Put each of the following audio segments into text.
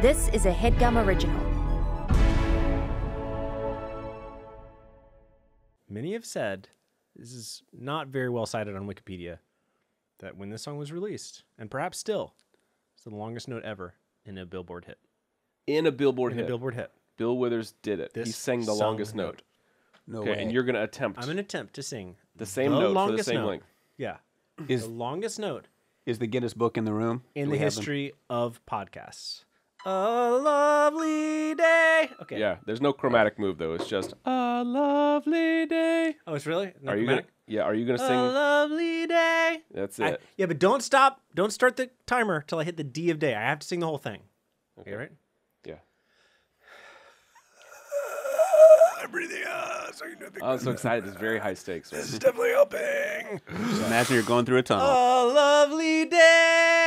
This is a headgum original. Many have said this is not very well cited on Wikipedia that when this song was released, and perhaps still, it's the longest note ever in a Billboard hit. In a Billboard In hit. a Billboard hit. Bill Withers did it. he sang the longest the note. No Okay, way. and you're gonna attempt I'm going to attempt to sing the same the note for the same note. length. Yeah. is The longest note is the Guinness Book in the room in Do the we them? history of podcasts. A lovely day. Okay. Yeah, there's no chromatic move though. It's just a lovely day. Oh, it's really? No are you chromatic? gonna? Yeah, are you gonna sing? A lovely day. That's I- it. yeah, but don't stop. Don't start the timer till I hit the D of day. I have to sing the whole thing. Okay, right? Yeah. I'm breathing out, so you know I'm so excited. It's very high stakes. This is definitely helping. Imagine you're going through a tunnel. A lovely day.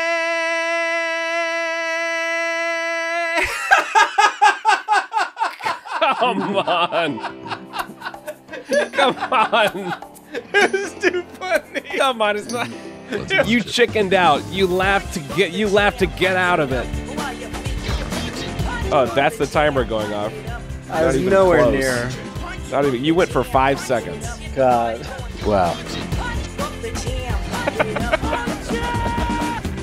Come on. Come on. it's too funny. Come on. It's not. You chickened out. You laughed to get. You laughed to get out of it. Oh, that's the timer going off. I was nowhere close. near. Not even. You went for five seconds. God. Wow.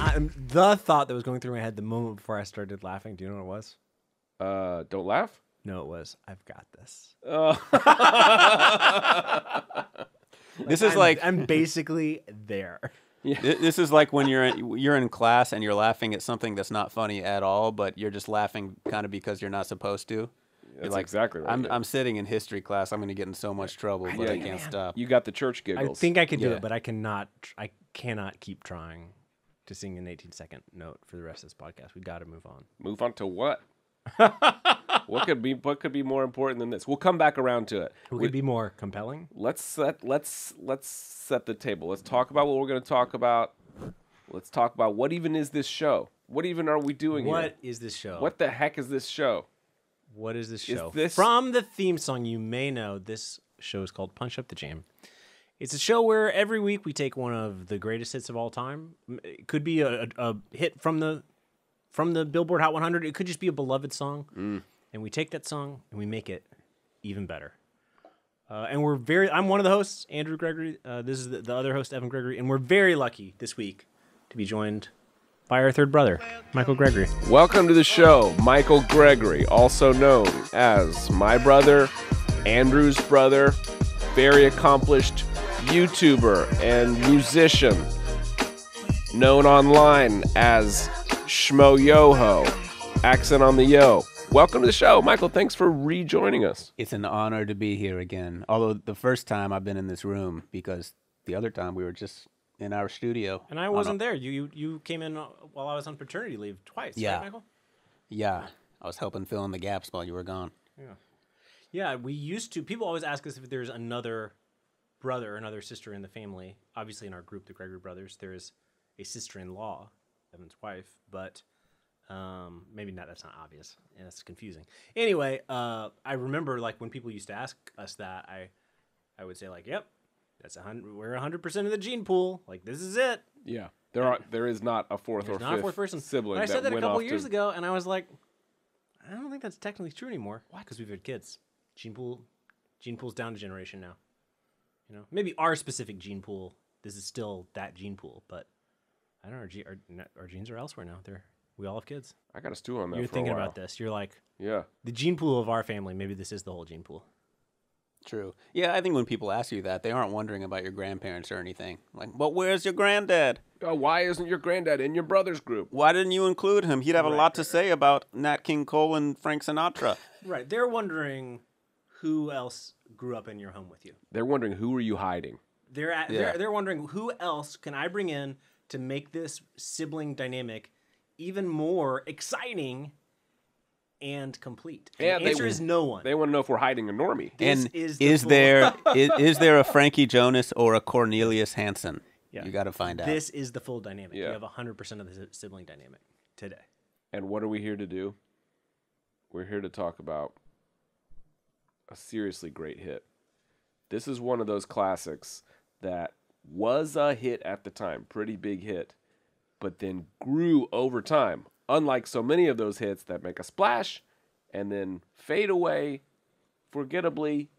I, the thought that was going through my head the moment before I started laughing. Do you know what it was? Uh, don't laugh. No, it was. I've got this. Oh. This is I'm, like I'm basically there. thi- this is like when you're in, you're in class and you're laughing at something that's not funny at all, but you're just laughing kind of because you're not supposed to. You're That's like, exactly right. I'm. I'm sitting in history class. I'm going to get in so much trouble, but Yeah, I can't stop. You got the church giggles. I think I could do Yeah. it, but I cannot. I cannot keep trying to sing an 18 second note for the rest of this podcast. We got to move on. Move on to what? What could be what could be more important than this? We'll come back around to it. Who could be more compelling? Let's set let's let's set the table. Let's talk about what we're going to talk about. Let's talk about what even is this show? What even are we doing What here? is this show? What the heck is this show? What is this Is show? this- From the theme song, you may know this show is called Punch Up the Jam. It's a show where every week we take one of the greatest hits of all time. It could be a, a, a hit from the from the Billboard Hot 100. It could just be a beloved song, Mm. and we take that song and we make it even better. Uh, and we're very. I'm one of the hosts, Andrew Gregory. Uh, this is the, the other host, Evan Gregory, and we're very lucky this week to be joined by our third brother, Michael Gregory. Welcome to the show, Michael Gregory, also known as my brother, Andrew's brother, very accomplished YouTuber and musician, known online as Schmoyoho, accent on the yo. Welcome to the show, Michael. Thanks for rejoining us. It's an honor to be here again. Although the first time I've been in this room because the other time we were just in our studio. And I wasn't a- there. You, you you came in uh, while I was on paternity leave twice. Yeah. Right, Michael. Yeah, I was helping fill in the gaps while you were gone. Yeah, Yeah, we used to. People always ask us if there's another brother another sister in the family. Obviously, in our group, the Gregory brothers, there's a sister-in-law, Evan's wife, but um, maybe not. That's not obvious. And that's confusing. Anyway, uh, I remember like when people used to ask us that, I I would say like, "Yep, that's a hundred. We're a hundred percent of the gene pool. Like this is it." Yeah, there are there is not a fourth There's or not fifth a fourth person. sibling But I said that a couple years to, ago, and I was like, I don't think that's technically true anymore. Why? Because we've had kids. Gene pool, gene pool's down a generation now. You know, maybe our specific gene pool. This is still that gene pool, but I don't know. Our, ge- our, our genes are elsewhere now. They're we all have kids. I got a stew on that. You're for a thinking while. about this. You're like Yeah. the gene pool of our family. Maybe this is the whole gene pool. True. Yeah, I think when people ask you that, they aren't wondering about your grandparents or anything. Like, but where's your granddad? Oh, why isn't your granddad in your brother's group? Why didn't you include him? He'd have a Right, lot to say about Nat King Cole and Frank Sinatra. Right. They're wondering who else grew up in your home with you. They're wondering who are you hiding? They're at, Yeah. they're they're wondering who else can I bring in to make this sibling dynamic even more exciting and complete. And Yeah, the they- answer is no one. They want to know if we're hiding a normie. This and is is, the full- there is, is there a Frankie Jonas or a Cornelius Hansen? Yeah. You got to find out. this is the full dynamic. Yeah. You have hundred percent of the sibling dynamic today. And what are we here to do? We're here to talk about a seriously great hit. This is one of those classics that was a hit at the time, pretty big hit, but then grew over time. unlike so many of those hits that make a splash and then fade away forgettably,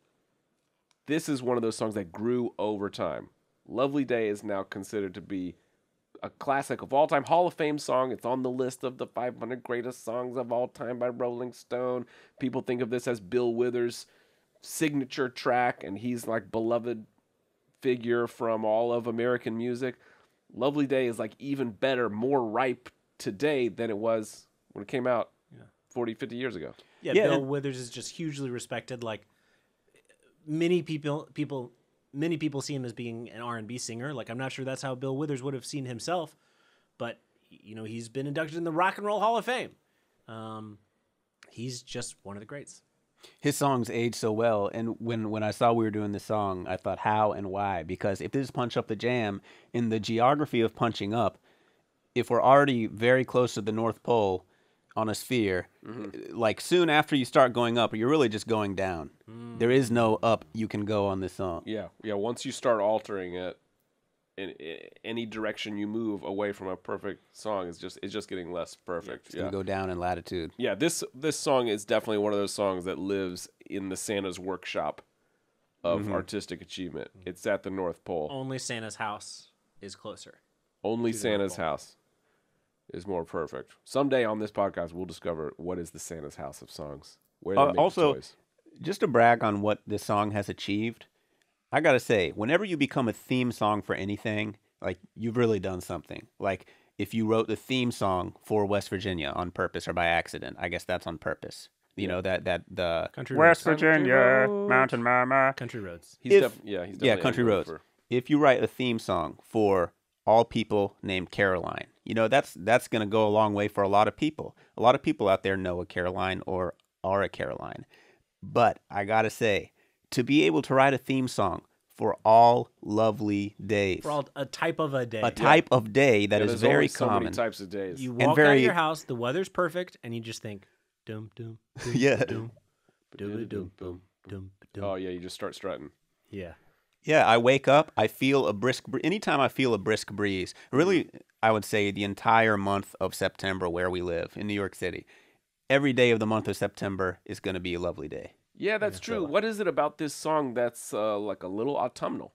this is one of those songs that grew over time. Lovely Day is now considered to be a classic of all time, Hall of Fame song. It's on the list of the 500 greatest songs of all time by Rolling Stone. People think of this as Bill Withers' signature track, and he's like beloved figure from all of American music. Lovely Day is like even better, more ripe today than it was when it came out 40, 50 years ago. Yeah, Yeah, Bill and- Withers is just hugely respected. Like many people, people, many people see him as being an R and B singer. Like I'm not sure that's how Bill Withers would have seen himself, but you know he's been inducted in the Rock and Roll Hall of Fame. Um, he's just one of the greats. His songs age so well and when when i saw we were doing this song i thought how and why? Because if this is punch up the jam in the geography of punching up if we're already very close to the north pole on a sphere mm-hmm. eh, like soon after you start going up you're really just going down. Mm. There is no up you can go on this song. Yeah, yeah. Once you start altering it, in, in any direction you move away from a perfect song is just it's just getting less perfect. it's Yeah, gonna go down in latitude yeah. This this song is definitely one of those songs that lives in the Santa's workshop of artistic achievement. It's at the North Pole. Only Santa's house is closer. Only to the North Santa's house is more perfect. Someday on this podcast, we'll discover what is the Santa's house of songs. Where Uh, also- just to brag on what this song has achieved, I gotta say, whenever you become a theme song for anything, like you've really done something. Like if you wrote the theme song for West Virginia on purpose or by accident, I guess that's on purpose. You know that that the Country West roads. Virginia Mountain Mama. Country roads. He's if- def- yeah, he's yeah, country roads. for- If you write a theme song for all people named Caroline, you know that's that's gonna go a long way for a lot of people. A lot of people out there know a Caroline or are a Caroline. But I gotta say, to be able to write a theme song for all lovely days, For all, a type of a day. a type of day that Yeah, is very only so common. many types of days. You and walk out of your house, the weather's perfect, and you just think, dum dum, dum Yeah. dum, dum dum, dum dum, dum. Oh yeah, you just start strutting. yeah. Yeah, I wake up, I feel a brisk br- anytime I feel a brisk breeze. Really, I would say the entire month of September where we live in New York City. Every day of the month of September is going to be a lovely day. Yeah, that's true. What is it about this song that's uh, like a little autumnal?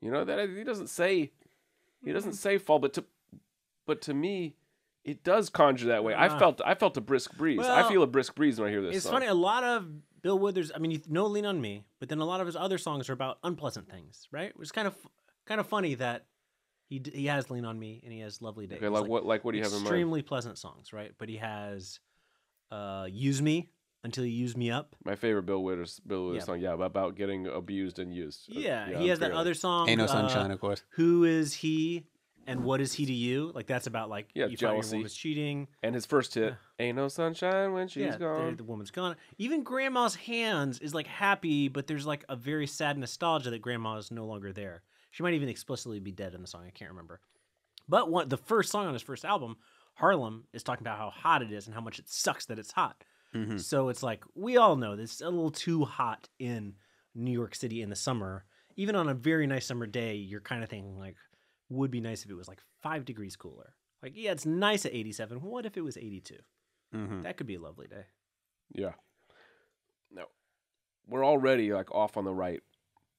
You know that he doesn't say he doesn't say fall, but to but to me, it does conjure that way. I Ah. felt I felt a brisk breeze. I feel a brisk breeze when I hear this. It's song. funny. A lot of Bill Withers. I mean, you know, "Lean on Me," but then a lot of his other songs are about unpleasant things, right? Which is kind of kind of funny that he he has "Lean on Me" and he has "Lovely Day." Okay, It's like, what like what do you have in mind? extremely pleasant songs, right? But he has uh, "Use Me" until you use me up. My favorite Bill Withers Bill Withers Yeah. song, yeah, about getting abused and used. Uh, Yeah, he has that other song. Ain't no uh, sunshine, of course. Who is he, and what is he to you? Like that's about like Yeah, you thought your jealousy. woman was cheating. And his first hit, "Ain't No Sunshine When She's yeah, Gone." The woman's gone. Even Grandma's hands is like happy, but there's like a very sad nostalgia that Grandma is no longer there. She might even explicitly be dead in the song. I can't remember. But one, the first song on his first album, Harlem, is talking about how hot it is and how much it sucks that it's hot. Mhm. So it's like we all know this is a little too hot in New York City in the summer. Even on a very nice summer day, you're kind of thinking like, would be nice if it was like five degrees cooler. Like, yeah, it's nice at 87. What if it was 82? Mhm. That could be a lovely day. Yeah. No. We're already like off on the right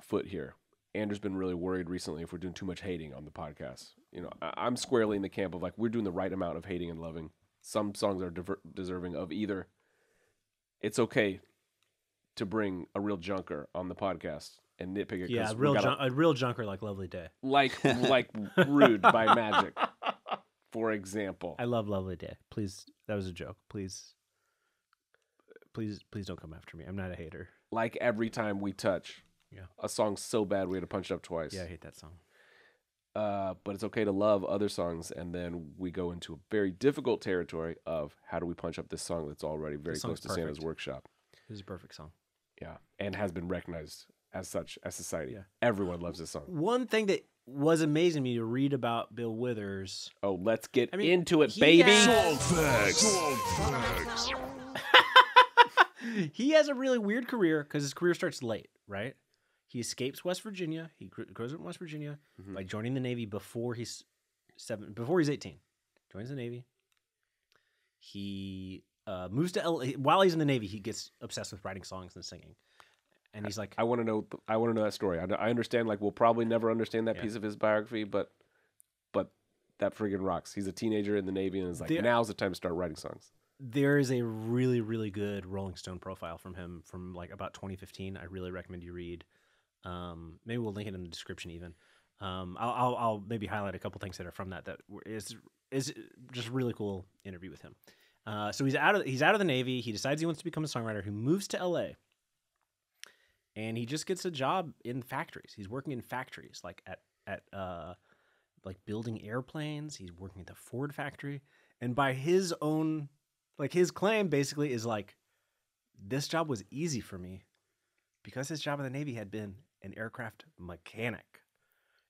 foot here. Andrew's been really worried recently if we're doing too much hating on the podcast. You know, I- I'm squarely in the camp of like we're doing the right amount of hating and loving. Some songs are diver- deserving of either. It's okay to bring a real junker on the podcast and nitpick it. Yeah, a real, jun- a real junker like Lovely Day. like like rude by magic, for example. I love Lovely Day. Please, that was a joke. Please, please, please don't come after me. I'm not a hater. Like every time we touch, Yeah. a song so bad we had to punch it up twice. Yeah, I hate that song. Uh, but it's okay to love other songs, and then we go into a very difficult territory of how do we punch up this song that's already very close song's to Santa's workshop, This is a perfect song. yeah, and has been recognized as such as society. Yeah. Everyone loves this song. One thing that was amazing to me to read about Bill Withers. Oh, let's get I mean, into it, baby. has- he has a really weird career because his career starts late, right? He escapes West Virginia. He grows up in West Virginia Mhm. by joining the Navy before he's seven, before he's eighteen. Joins the Navy. he uh, moves to LA. While he's in the Navy, he gets obsessed with writing songs and singing. And he's like, I want to know. I want to know that story. I, I understand. Like, we'll probably never understand that Yeah. piece of his biography, but, but that friggin' rocks. He's a teenager in the Navy, and is like, There- now's the time to start writing songs. there is a really really good rolling stone profile from him from like about 2015 i really recommend you read um, maybe we'll link it in the description even. Um, I'll, I'll, I'll maybe highlight a couple things that are from that that is is just really cool interview with him. Uh, so he's out of he's out of the navy. He decides he wants to become a songwriter. He moves to la and he just gets a job in factories. He's working in factories like at at uh, like building airplanes. He's working at the ford factory. And by his own like his claim basically is like this job was easy for me because his job in the navy had been an aircraft mechanic.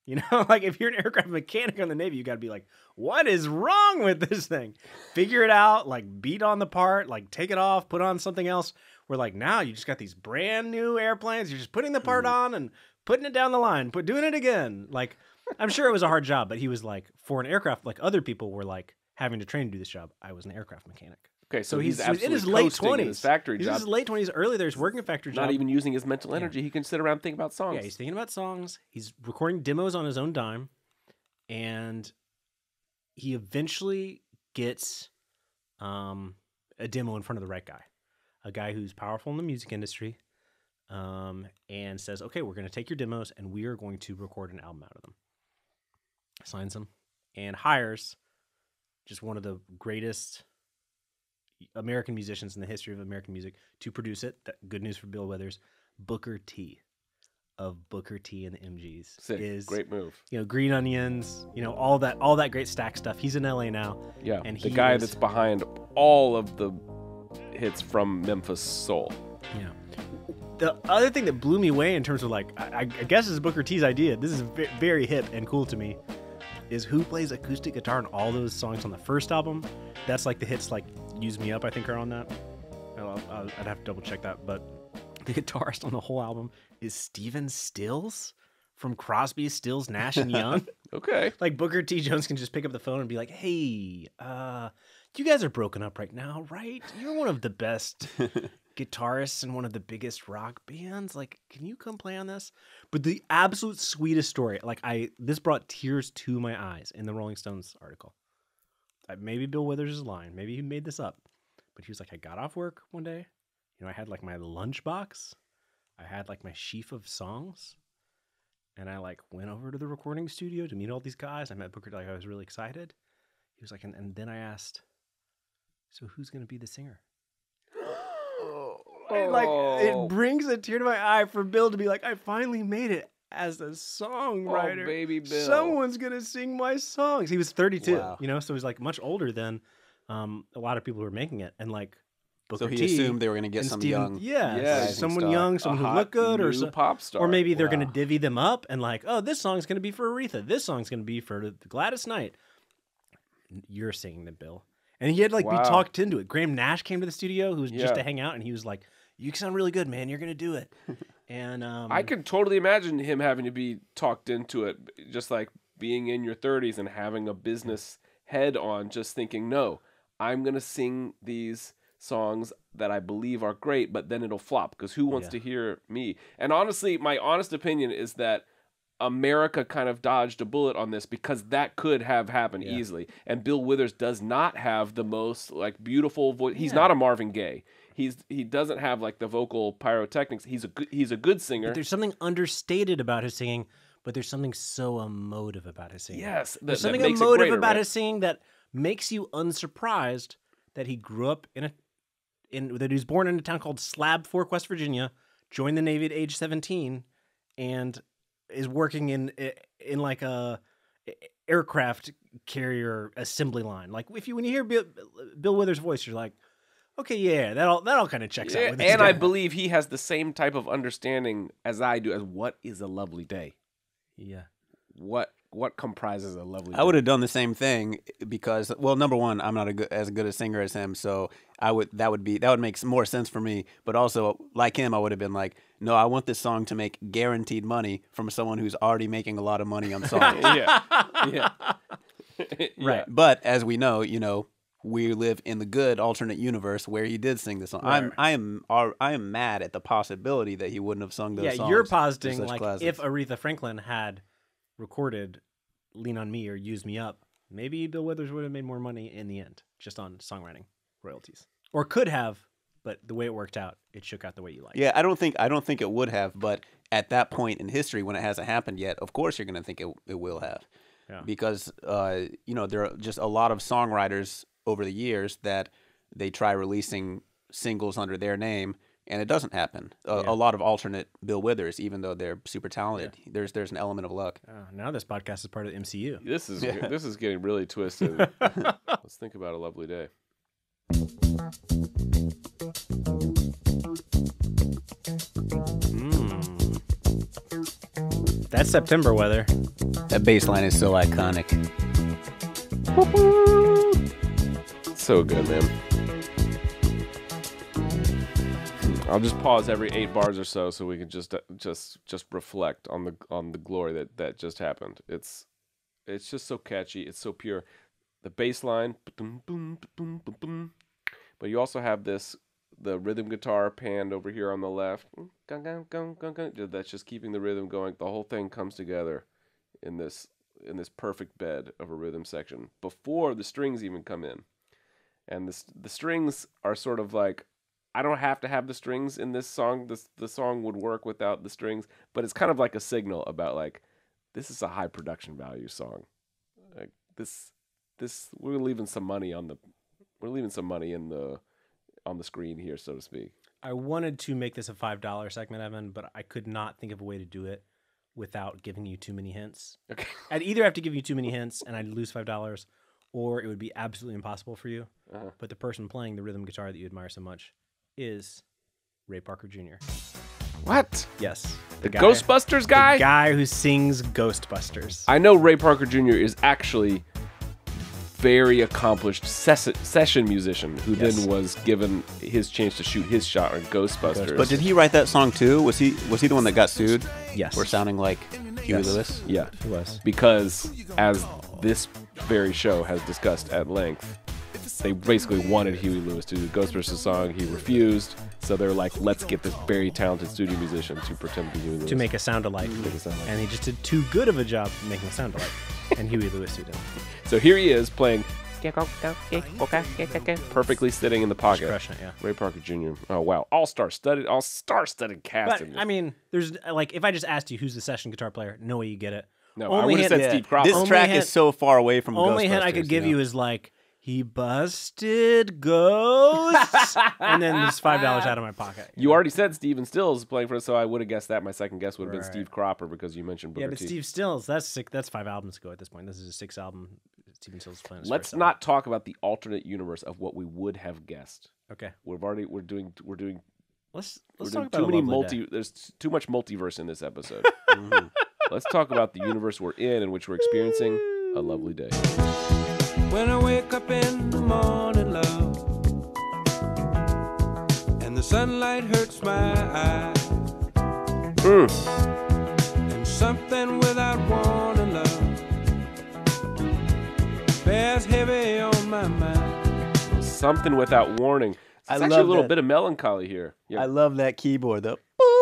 You know like if you're an aircraft mechanic on the navy you got to be like what is wrong with this thing? Figure it out like beat on the part like take it off put on something else. Where like now you just got these brand new airplanes. You're just putting the part mm. on and putting it down the line put doing it again. Like i'm sure it was a hard job but he was like for an aircraft like other people were like having to train to do this job i was an aircraft mechanic Okay, so, so he's, he's, absolutely in his late twenties. factory he's job, in his late twenties. Early there, he's working a factory not even using his mental energy. He can sit around and think about songs. Yeah, he's thinking about songs. He's recording demos on his own dime, and he eventually gets um, a demo in front of the right guy, a guy who's powerful in the music industry, um, and says, "Okay, we're going to take your demos and we are going to record an album out of them." Signs them and hires just one of the greatest American musicians in the history of American music to produce it. That, good news for Bill Withers. Booker T of Booker T and the MGs Sick. is Great move. You know, Green Onions. You know, all that all that great Stax stuff. He's in LA now. Yeah, And the he guy is- that's behind all of the hits from Memphis Soul. Yeah. The other thing that blew me away in terms of like, I, I guess this is Booker T's idea. This is ve- very hip and cool to me. Is who plays acoustic guitar in all those songs on the first album? That's like the hits like "Use Me Up." I think are on that. I'll, I'll, I'd have to double check that, but the guitarist on the whole album is Stephen Stills from Crosby, Stills, Nash and Young. Okay. like Booker T. Jones can just pick up the phone and be like, "Hey, uh, you guys are broken up right now, right? You're one of the best guitarists in one of the biggest rock bands. Like, can you come play on this?" But the absolute sweetest story, like I, this brought tears to my eyes in the Rolling Stones article. Maybe Bill Withers is lying. Maybe he made this up, but he was like, "I got off work one day. You know, I had like my lunchbox. I had like my sheaf of songs." and I like went over to the recording studio to meet all these guys. I met Booker. Like I was really excited. He was like, and, and then I asked, so who's gonna be the singer? And, like Oh. it brings a tear to my eye for Bill to be like, I finally made it as a songwriter. Oh, baby Bill. Someone's gonna sing my songs. He was 32, Wow. you know, so he's like much older than um, a lot of people who were making it. And like Booker So he T assumed they were going to get some Steven- young. yeah, Yeah, someone star. young, someone who looked good, or new so, pop star. or maybe they're going to divvy them up and like, oh, this song's going to be for Aretha. This song's going to be for Gladys Knight. You're singing the bill, and he had like Wow. be talked into it. Graham Nash came to the studio, who was just to hang out, and he was like, "You sound really good, man. You're going to do it." and um, I could totally imagine him having to be talked into it, just like being in your 30s and having a business head on, just thinking, no, I'm going to sing these songs that I believe are great, but then it'll flop because who wants Yeah. to hear me? And honestly, my honest opinion is that America kind of dodged a bullet on this because that could have happened Yeah. easily. And Bill Withers does not have the most like beautiful voice. He's Yeah. not a Marvin Gaye. He's he doesn't have like the vocal pyrotechnics. He's a good he's a good singer. But there's something understated about his singing, but there's something so emotive about his singing. Yes, that- there's something emotive greater, about right? his singing that makes you unsurprised that he grew up in a in that he was born in a town called Slab Fork, West Virginia, joined the Navy at age 17, and is working in in like a aircraft carrier assembly line. Like if you when you hear Bill, Bill Withers' voice, you're like, okay, yeah, that all that all kind of checks Yeah, out. With this and I believe he has the same type of understanding as I do as what is a lovely day. yeah. What what comprises a lovely I would have done the same thing eh, because, well, number one, I'm not a good, as good a singer as him, so I would that would be that would make more sense for me. But also, like him, I would have been like, no, I want this song to make guaranteed money from someone who's already making a lot of money on songs. yeah. Yeah. Right. But as we know, you know, we live in the good alternate universe where he did sing the song. I'm I am are- I am mad at the possibility that he wouldn't have sung those yeah, you're positing like classics. if Aretha Franklin had recorded "Lean on Me" or "Use Me Up," maybe Bill Withers would have made more money in the end, just on songwriting royalties, or could have. But the way it worked out, it shook out the way you like. Yeah, I don't think I don't think it would have, but at that point in history when it hasn't happened yet, of course you're going to think it it will have. Yeah. Because uh, you know, there are just a lot of songwriters over the years that they try releasing singles under their name and it doesn't happen. A, Yeah. a lot of alternate Bill Withers even though they're super talented. There's there's an element of luck. Uh, now this podcast is part of the MCU. This is this is getting really twisted. Let's think about a lovely day. Mm. That's September weather. That bass line is so iconic. So good, man. I'll just pause every eight bars or so, so we can just uh, just just reflect on the on the glory that that just happened. It's it's just so catchy. It's so pure. The bass line, but you also have this the rhythm guitar panned over here on the left. That's just keeping the rhythm going. The whole thing comes together in this in this perfect bed of a rhythm section before the strings even come in and the the strings are sort of like I don't have to have the strings in this song. This the song would work without the strings, but it's kind of like a signal about like this is a high production value song. Like this this we're leaving some money on the we're leaving some money in the on the screen here, so to speak. I wanted to make this a five dollar segment, Evan, but I could not think of a way to do it without giving you too many hints. Okay. I'd either have to give you too many hints and I'd lose five dollars, or it would be absolutely impossible for you. Uh-huh. But the person playing the rhythm guitar that you admire so much is Ray Parker Jr. What? Yes, The guy- Ghostbusters guy? the guy who sings Ghostbusters. I know Ray Parker Jr. is actually very accomplished ses- session musician who Yes. then was given his chance to shoot his shot on Ghostbusters. But did he write that song too? Was he was he the one that got sued yes, for sounding like Huey Yes. Lewis? yeah, he was. because as this very show has discussed at length, they basically wanted Huey Lewis to do the Ghostbusters song. He refused, so they're like, let's get this very talented studio musician to pretend to be Huey Lewis. To make a sound alike, Make it sound like- and he just did too good of a job making a sound alike. and Huey Lewis sued him. So here he is playing perfectly sitting in the pocket. crushing it, yeah. Ray Parker Jr. Oh wow, all star studded, all star studded cast. But. I mean, there's like if I just asked you who's the session guitar player, no way you get it. No, I only would have hint- said Steve Cropper. This Only track hint- is so far away from Only hint I could give know? you is like he busted ghosts, and then there's five dollars out of my pocket. you already said Stephen Stills is playing for us, so I would have guessed that. My second guess would have been Steve Cropper because you mentioned Booker yeah, but T. Steve Stills, that's six, that's five albums ago at this point. This is a six album. Stephen Stills is playing. Let's first album. not talk about the alternate universe of what we would have guessed. Okay, We've already we're doing we're doing let's we're let's doing talk about too many multi. day. There's too much multiverse in this episode. Mhm. Let's talk about the universe we're in, in which we're experiencing a lovely day. When I wake up in the morning, love, and the sunlight hurts my eyes, Mm. and something without warning, love, bears heavy on my mind. Something without warning. I It's actually a little that. bit of melancholy here. Yeah. I love that keyboard. The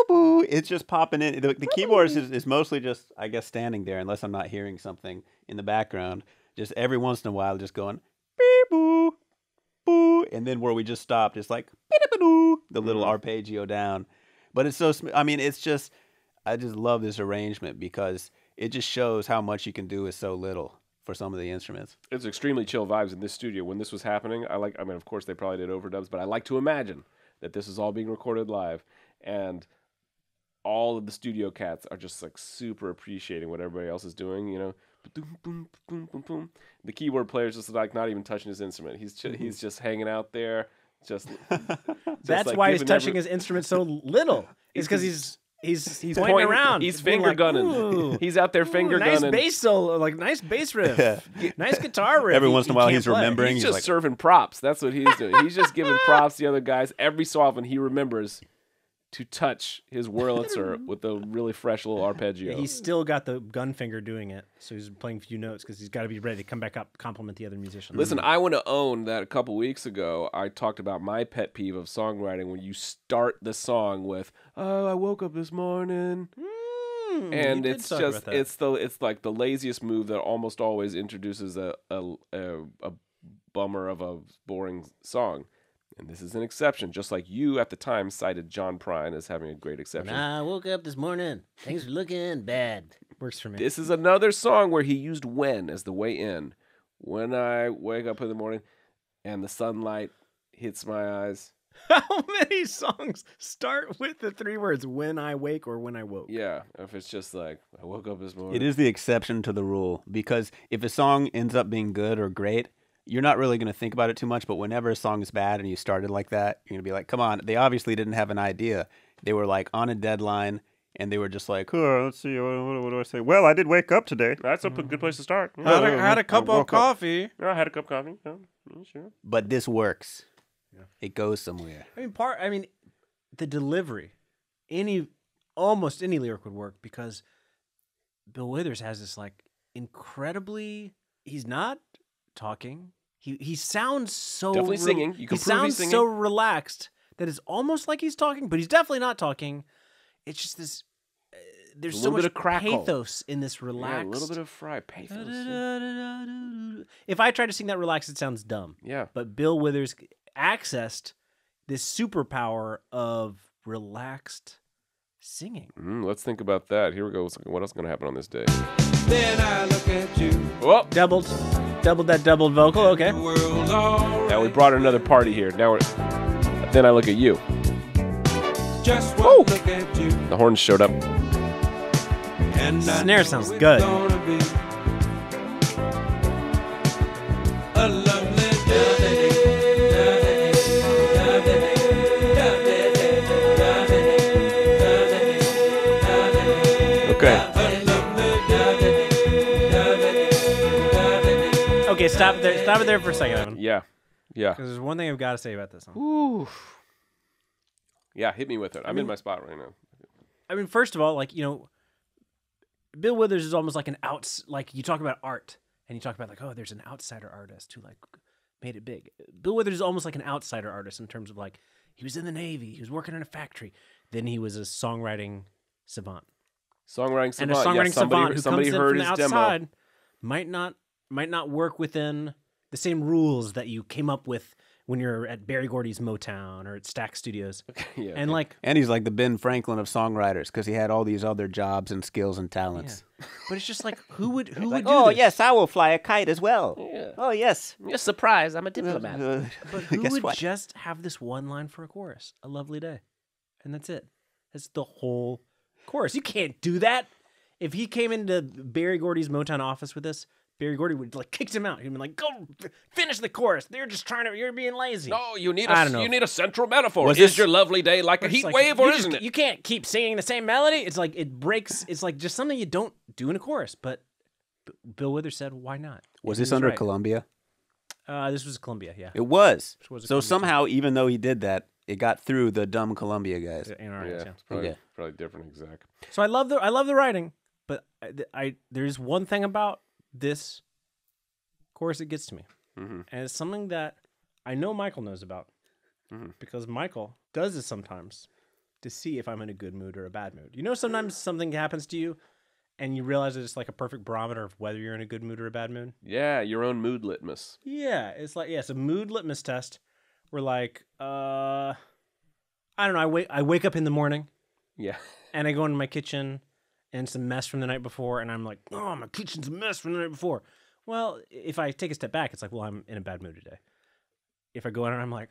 boo. It's just popping in. The, the keyboard is, is mostly just, I guess, standing there unless I'm not hearing something in the background. Just every once in a while, just going beep boo, boo, and then where we just stopped, it's like the little Mhm. arpeggio down. But it's so. I mean, it's just. I just love this arrangement because it just shows how much you can do with so little for some of the instruments. it's extremely chill vibes in this studio when this was happening i like i mean of course they probably did overdubs but i like to imagine that this is all being recorded live and all of the studio cats are just like super appreciating what everybody else is doing you know Ba-doom, boom, boom, boom, boom. the keyboard player is just like not even touching his instrument he's ju- he's mm-hmm. just hanging out there just, just, That's like, why he's touching every- his instrument so little. It's because He's- he's he's he's pointing, pointing around. he's finger like, gunning he's out there ooh, finger nice gunning bass solo, like nice bass riff, nice guitar riff. Every He- once in a while he's play. remembering. He's He's just like- serving props. That's what he's doing. He's just giving props to the other guys. Every so often he remembers to touch his Wurlitzer with a really fresh little arpeggio. He's still got the gun finger doing it, so he's playing a few notes because he's got to be ready to come back up, compliment the other musicians. Listen, I want to own that a couple weeks ago I talked about my pet peeve of songwriting when you start the song with "Oh, I woke up this morning." Mm, you and it's just it's the it's like the laziest move that almost always introduces a a, a a bummer of a boring song. And this is an exception, just like you at the time cited John Prine as having a great exception. I woke up this morning. Things were looking bad. works for me. This is another song where he used when as the way in. When I wake up in the morning and the sunlight hits my eyes. How many songs start with the three words "when I wake" or "when I woke"? Yeah, if it's just like I woke up this morning. It is the exception to the rule because if a song ends up being good or great, you're not really going to think about it too much. But whenever a song is bad and you started like that, you're going to be like, come on. They obviously didn't have an idea. They were like on a deadline and they were just like, oh, let's see. What, what, what do I say? Well, I did wake up today. That's a p- good place to start. Had a, had a mm-hmm. cup of woke up. coffee. I had a cup of coffee. Yeah, yeah, sure. But this works. It goes somewhere. I mean, part. I mean, the delivery, any, almost any lyric would work because Bill Withers has this like incredibly. He's not talking. He he sounds so Definitely singing. You can he sounds so relaxed that it's almost like he's talking, but he's definitely not talking. It's just this. Uh, there's A so much bit of crackle. pathos in this Yeah, relaxed. a little bit of fry pathos. If I try to sing that relaxed, it sounds dumb. Yeah. But Bill Withers accessed this superpower of relaxed singing. Mm, let's think about that. Here we go. What else is going to happen on this day? Then I look at you. Well, Doubled, doubled that doubled vocal. Okay. The world all now we brought another party here. Now we're. Then I look at you. just one look at you. The horns showed up. And I Snare know sounds it's good. Stop it there. Stop it there for a second, Evan. Yeah. Yeah. Because there's one thing I've got to say about this song. Ooh. Yeah, hit me with it. I'm in my spot right now. I mean, first of all, like you know, Bill Withers is almost like an outs. Like you talk about art, and you talk about like, oh, there's an outsider artist who like made it big. Bill Withers is almost like an outsider artist in terms of like he was in the Navy, he was working in a factory, then he was a songwriting savant. Songwriting savant, and savant. a songwriting yeah, somebody, savant who somebody comes in heard from the his demo. outside might not might not work within the same rules that you came up with when you're at Berry Gordy's Motown or at Stax Studios. Yeah. And like, And he's like the Ben Franklin of songwriters because he had all these other jobs and skills and talents. but it's just like who would who Like, would do oh, this? yes, I will fly a kite as well. Oh, yes. You're surprised. I'm a diplomat. Uh, But who guess would what? just have this one line for a chorus? A lovely day. And that's it. That's the whole chorus. You can't do that. If he came into Berry Gordy's Motown office with this, Berry Gordy would like kicked him out. He'd be like, "Go finish the chorus. They're just trying to. You're being lazy." No, you need I a don't know. you need a central metaphor. Was is this- your lovely day like a It's heat like, wave you or just- isn't it? You can't keep singing the same melody. It's like it breaks. It's like just something you don't do in a chorus. But B- Bill Withers said, "Why not?" Was And this he under right. Columbia? Uh, this was Columbia. Yeah. It was. was a So Columbia somehow, even though he did that, it got through the dumb Columbia guys. In our yeah, yeah. it's probably, Okay. probably different exact. So I love the I love the writing, but I, I there's one thing about this course, it gets to me, Mhm. and it's something that I know Michael knows about Mm-hmm. because Michael does this sometimes to see if I'm in a good mood or a bad mood. You know, sometimes something happens to you, and you realize that it's like a perfect barometer of whether you're in a good mood or a bad mood. Yeah, your own mood litmus. Yeah, it's like yeah, it's a mood litmus test. We're like, uh, I don't know. I wake I wake up in the morning Yeah. and I go into my kitchen and it's a mess from the night before, and I'm like, oh, my kitchen's a mess from the night before. Well, if I take a step back, it's like, well, I'm in a bad mood today. If I go in and I'm like,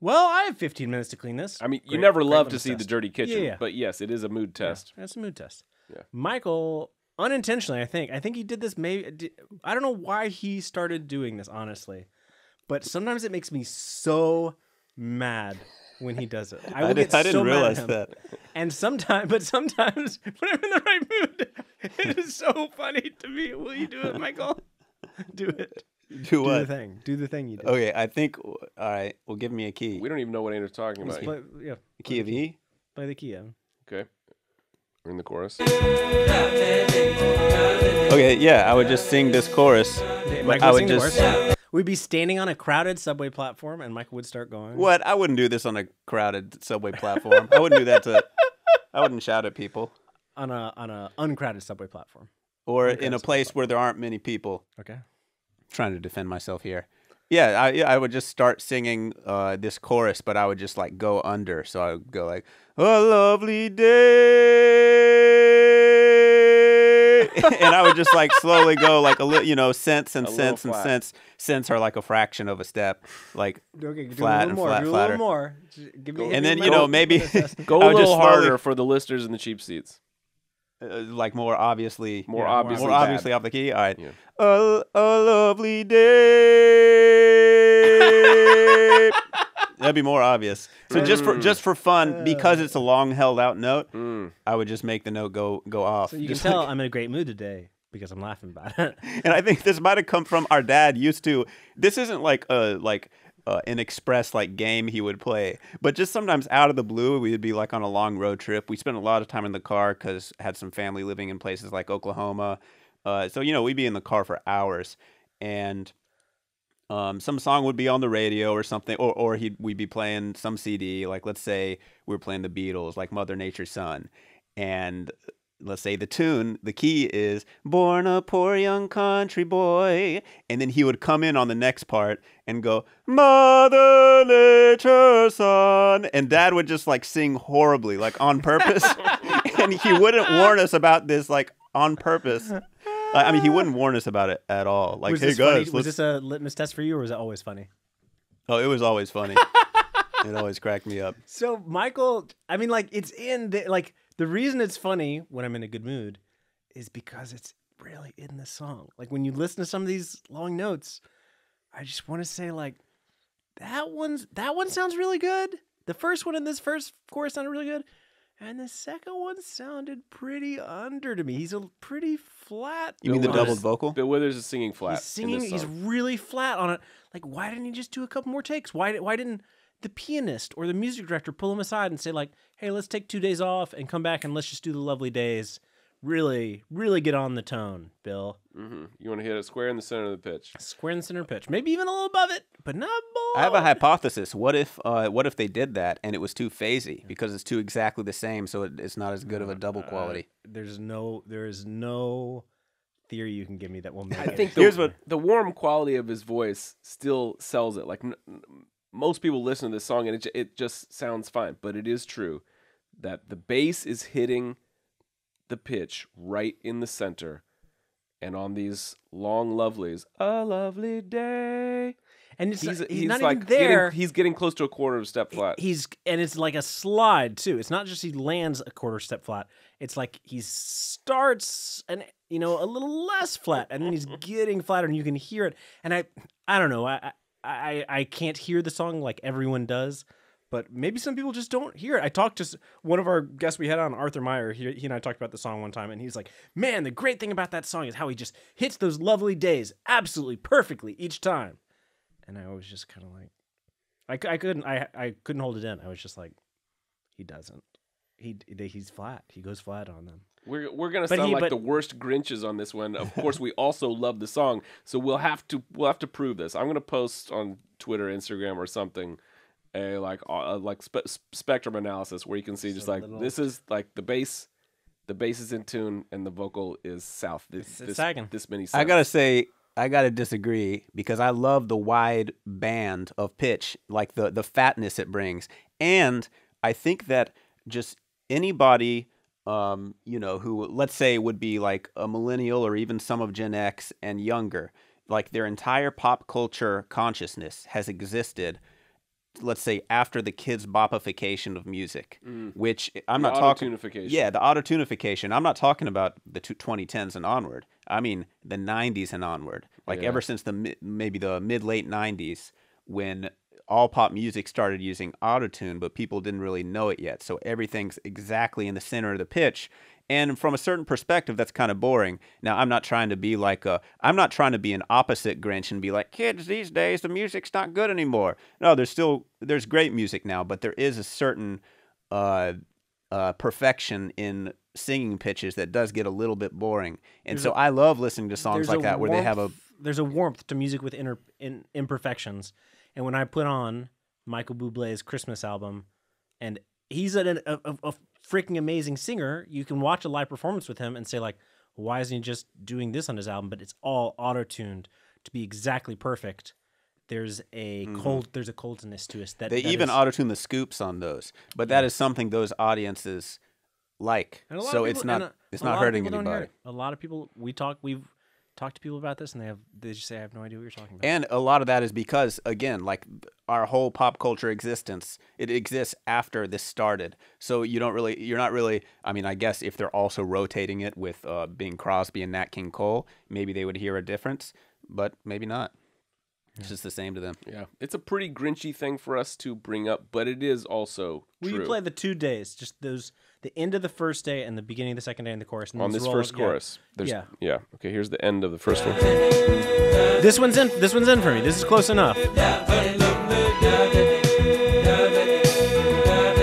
well, I have 15 minutes to clean this. I mean, you never love to see the dirty kitchen, yeah. but yes, it is a mood test. That's a mood test. Yeah. Michael, unintentionally, I think. I think he did this. Maybe I don't know why he started doing this, honestly, but sometimes it makes me so mad when he does it. I, I, did, I didn't so realize that. And sometimes, but sometimes when I'm in the right mood, it is so funny to me. Will you do it, Michael? Do it. Do what? Do the thing. Do the thing you do. Okay, I think. All right, well, give me a key. We don't even know what Andrew's talking about. But, yeah. key of E. Play the key. Evan. Okay. We're in the chorus. Okay, yeah, I would just sing this chorus. Mike I would would sing the just chorus. We'd be standing on a crowded subway platform, and Michael would start going. what? I wouldn't do this on a crowded subway platform. I wouldn't do that to. I wouldn't shout at people on a on a uncrowded subway platform? or in a place where there aren't many people. Okay. trying to defend myself here. Yeah, I yeah, I would just start singing uh, this chorus, but I would just like go under. So I would go like, "A lovely day," and I would just like slowly go like a little, you know, cents and A cents and flat. cents. Cents are like a fraction of a step, like. Okay, do Flat a and little more. flat, do a flatter. little more. Give me, And give then me you know maybe Go a little just slowly- harder for the listeners in the cheap seats. uh, like more obviously, More Yeah, more obviously. more bad. obviously off the key. All right. Yeah. A, a lovely day. That'd be more obvious. So just for just for fun, because it's a long held out note, Mm. I would just make the note go go off. So you can tell like- I'm in a great mood today because I'm laughing about it. and I think this might have come from our dad used to. This isn't like a like uh, an express like game he would play, but just sometimes out of the blue, we'd be like on a long road trip. We spent a lot of time in the car because had some family living in places like Oklahoma. Uh, so you know we'd be in the car for hours, and um, some song would be on the radio or something, or or he'd we'd be playing some CD. Like let's say we were playing the Beatles, like Mother Nature's Son, and let's say the tune, the key is "Born a poor young country boy," and then he would come in on the next part and go "Mother Nature's Son," and Dad would just like sing horribly, like on purpose, and he wouldn't warn us about this, like on purpose. I I mean, he wouldn't warn us about it at all. Like, was hey guys, funny? was this a litmus test for you, or was it always funny? Oh, it was always funny. it always cracked me up. So Michael, I mean, like it's in the like the reason it's funny when I'm in a good mood is because it's really in the song. Like when you listen to some of these long notes, I just want to say like that one's that one sounds really good. The first one in this first chorus sounded really good. And the second one sounded pretty under to me. He's a pretty flat. You mean the doubled vocal? Bill Withers is singing flat. He's singing. In this He's really flat on it. Like, why didn't he just do a couple more takes? Why? Why didn't the pianist or the music director pull him aside and say like, "Hey, let's take two days off and come back and let's just do the lovely days." Really, really get on the tone, Bill. Mhm. You want to hit it square in the center of the pitch. Square in the center pitch, maybe even a little above it, but not below. I have a hypothesis. What if uh, what if they did that and it was too phasey because it's too exactly the same, so it, it's not as good of a double quality. There's no, there is no theory you can give me that will make. I it. think the, Here's what- the warm quality of his voice still sells it. Like n- n- most people listen to this song and it, ju- it just sounds fine, but it is true that the bass is hitting the pitch right in the center. And on these long lovelies, a lovely day. and it's He's, he's, he's not like even there. Getting, he's getting close to a quarter of a step flat. He's and it's like a slide too. It's not just he lands a quarter step flat. It's like he starts and you know a little less flat, and then he's getting flatter, and you can hear it. And I, I don't know. I, I, I can't hear the song like everyone does, but maybe some people just don't hear it. I talked to one of our guests we had on, Arthur Meyer. He, he and I talked about the song one time, and he's like, "Man, the great thing about that song is how he just hits those lovely days absolutely perfectly each time." And I was just kind of like. I, I couldn't I I couldn't hold it in. I was just like, he doesn't. He he's flat. He goes flat on them. We're we're gonna But sound he- like but- the worst Grinches on this one. Of course, we also love the song, so we'll have to we'll have to prove this. I'm gonna post on Twitter, Instagram, or something, a like uh, like spe- spectrum analysis where you can see just a like little- this is like the bass, the bass is in tune and the vocal is south. This It's- it's this, sagging. this many. I gotta say, I gotta disagree because I love the wide band of pitch, like the the fatness it brings, and I think that just anybody, um, you know, who let's say would be like a millennial or even some of Gen X and younger, like their entire pop culture consciousness has existed. Let's say after the kids' bopification of music, mm. which I'm The not talking. Yeah, the auto-tunification. I'm not talking about the two- 2010s and onward. I mean the 90s and onward. Like Yeah. ever since the maybe the mid late 90s when all pop music started using autotune, but people didn't really know it yet. So everything's exactly in the center of the pitch. And from a certain perspective, that's kind of boring. Now, I'm not trying to be like a, I'm not trying to be an opposite Grinch and be like, kids, these days the music's not good anymore. No, there's still, there's great music now, but there is a certain, uh, uh, perfection in singing pitches that does get a little bit boring. And so I love listening to songs like a that where they have a there's a warmth to music with inner in, imperfections. And when I put on Michael Bublé's Christmas album, and he's an, a, a, a freaking amazing singer, you can watch a live performance with him and say like, why isn't he just doing this on his album? But it's all auto tuned to be exactly perfect. There's a cold. There's a coldness to us that Mm-hmm. they that even is- auto tune the scoops on those. But that is something those audiences like. And a lot So of it's not a- it's a not hurting people anybody. A lot of people we talk we've talked to people about this and they have they just say I have no idea what you're talking about. And a lot of that is because, again, like our whole pop culture existence, it exists after this started. So you don't really, you're not really. I mean, I guess if they're also rotating it with uh, Bing Crosby and Nat King Cole, maybe they would hear a difference, but maybe not. It's just the same to them. Yeah, it's a pretty grinchy thing for us to bring up, but it is also Will true. you play the two days? Just those the end of the first day and the beginning of the second day in the chorus. And on this roll first it- yeah. chorus? There's, Yeah. yeah. Okay, here's the end of the first one. This one's in. This one's in for me. This is close enough.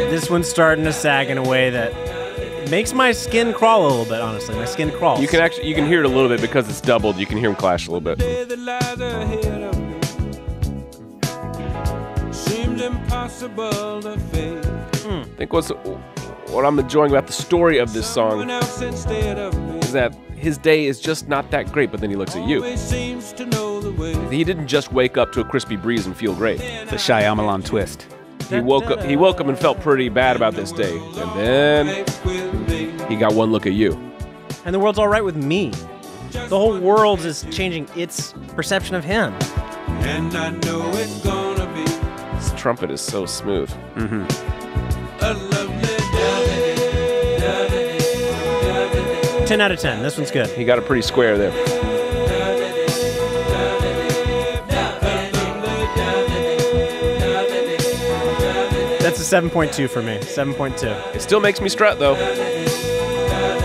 This one's starting to sag in a way that makes my skin crawl a little bit. Honestly, my skin crawls. You can actually you can hear it a little bit because it's doubled. You can hear them clash a little bit. day that lies ahead of me seemed impossible to face. Hmm. I think what's what I'm enjoying about the story of this song is that his day is just not that great, but then he looks at you. He didn't just wake up to a crispy breeze and feel great. The Shyamalan twist. He woke up. He woke up and felt pretty bad about this day, and then he got one look at you. And the world's all right with me. The whole world is changing its perception of him. And I know it's gonna be. This trumpet is so smooth. Mm-hmm. 10 out of 10. This one's good. He got it pretty square there. That's a 7.2 for me. 7.2. It still makes me strut though.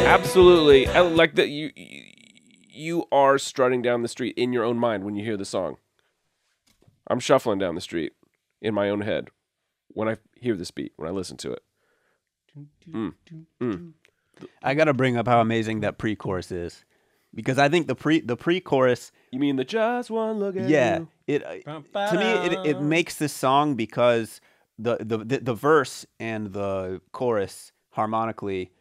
Absolutely. I like that you you are strutting down the street in your own mind when you hear the song. I'm shuffling down the street in my own head when I hear this beat, when I listen to it. Mm. Mm. I got to bring up how amazing that pre-chorus is, because I think the pre the pre-chorus You mean the just one look at yeah you? it uh, to me it, it makes this song because the, the the the verse and the chorus harmonically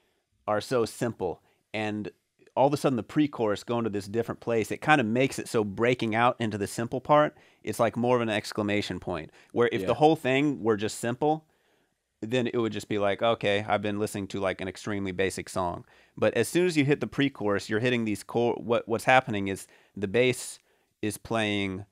are so simple and all of a sudden the pre-chorus going to this different place. It kind of makes it so breaking out into the simple part it's like more of an exclamation point where if the whole thing were just simple then it would just be like, okay, I've been listening to like an extremely basic song. But as soon as you hit the pre-chorus, you're hitting these core. What what's happening is the bass is playing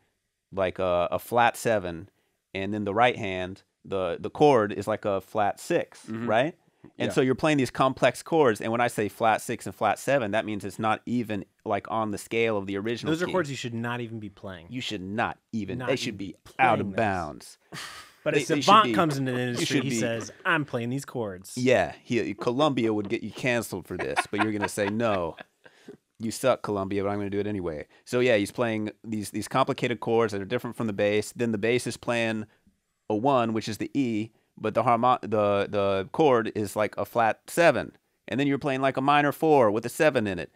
like a, a flat seven, and then the right hand, the the chord is like a flat 6 mm-hmm. right? And Yeah. so you're playing these complex chords. And when I say flat six and flat seven, that means it's not even like on the scale of the original. Those are key. chords you should not even be playing. you should not even. Not they even should be out of those. bounds. But They- if they Savant be- comes into the industry, he be- says, "I'm playing these chords." Yeah, he, Columbia would get you canceled for this, but you're gonna say no. You suck, Columbia, but I'm gonna do it anyway. So yeah, he's playing these these complicated chords that are different from the bass. Then the bass is playing a one, which is the E, but the harmon the the chord is like a flat seven, and then you're playing like a minor four with a seven in it.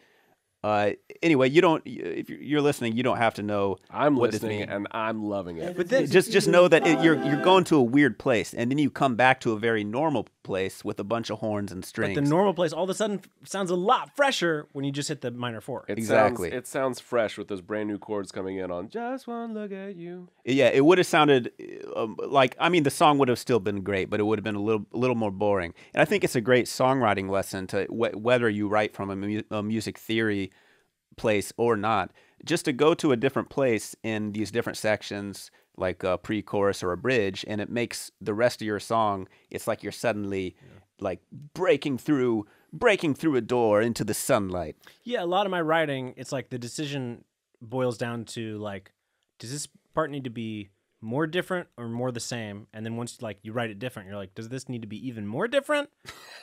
Uh, anyway, you don't. If you're- you're listening, you don't have to know. I'm what listening means. and I'm loving it. But then, just just know that it, you're you're going to a weird place, and then you come back to a very normal place with a bunch of horns and strings. but strings. the normal place all of a sudden sounds a lot fresher when you just hit the minor four. It Exactly. Sounds, it sounds fresh with those brand new chords coming in on just one look at you. Yeah, it would have sounded um, like I mean the song would have still been great, but it would have been a little a little more boring. And I think it's a great songwriting lesson to wh- whether you write from a, mu- a music theory place or not, just to go to a different place in these different sections like a pre-chorus or a bridge and it makes the rest of your song it's like you're suddenly like breaking through breaking through a door into the sunlight. Yeah, a lot of my writing, it's like the decision boils down to like, does this part need to be more different or more the same? And then once like you write it different, you're like, does this need to be even more different,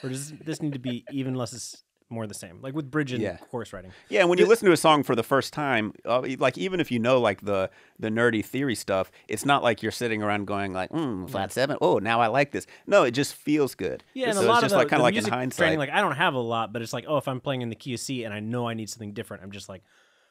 or does this need to be even less more the same. Like with bridge and Yeah. chorus writing. Yeah, and when you listen to a song for the first time, uh, like even if you know like the the nerdy theory stuff, it's not like you're sitting around going like, mm, flat seven. Oh, now I like this. No, it just feels good. Yeah, and so a lot it's just of the, like kind of like in hindsight. training, like I don't have a lot, but it's like, oh, if I'm playing in the key of C and I know I need something different, I'm just like,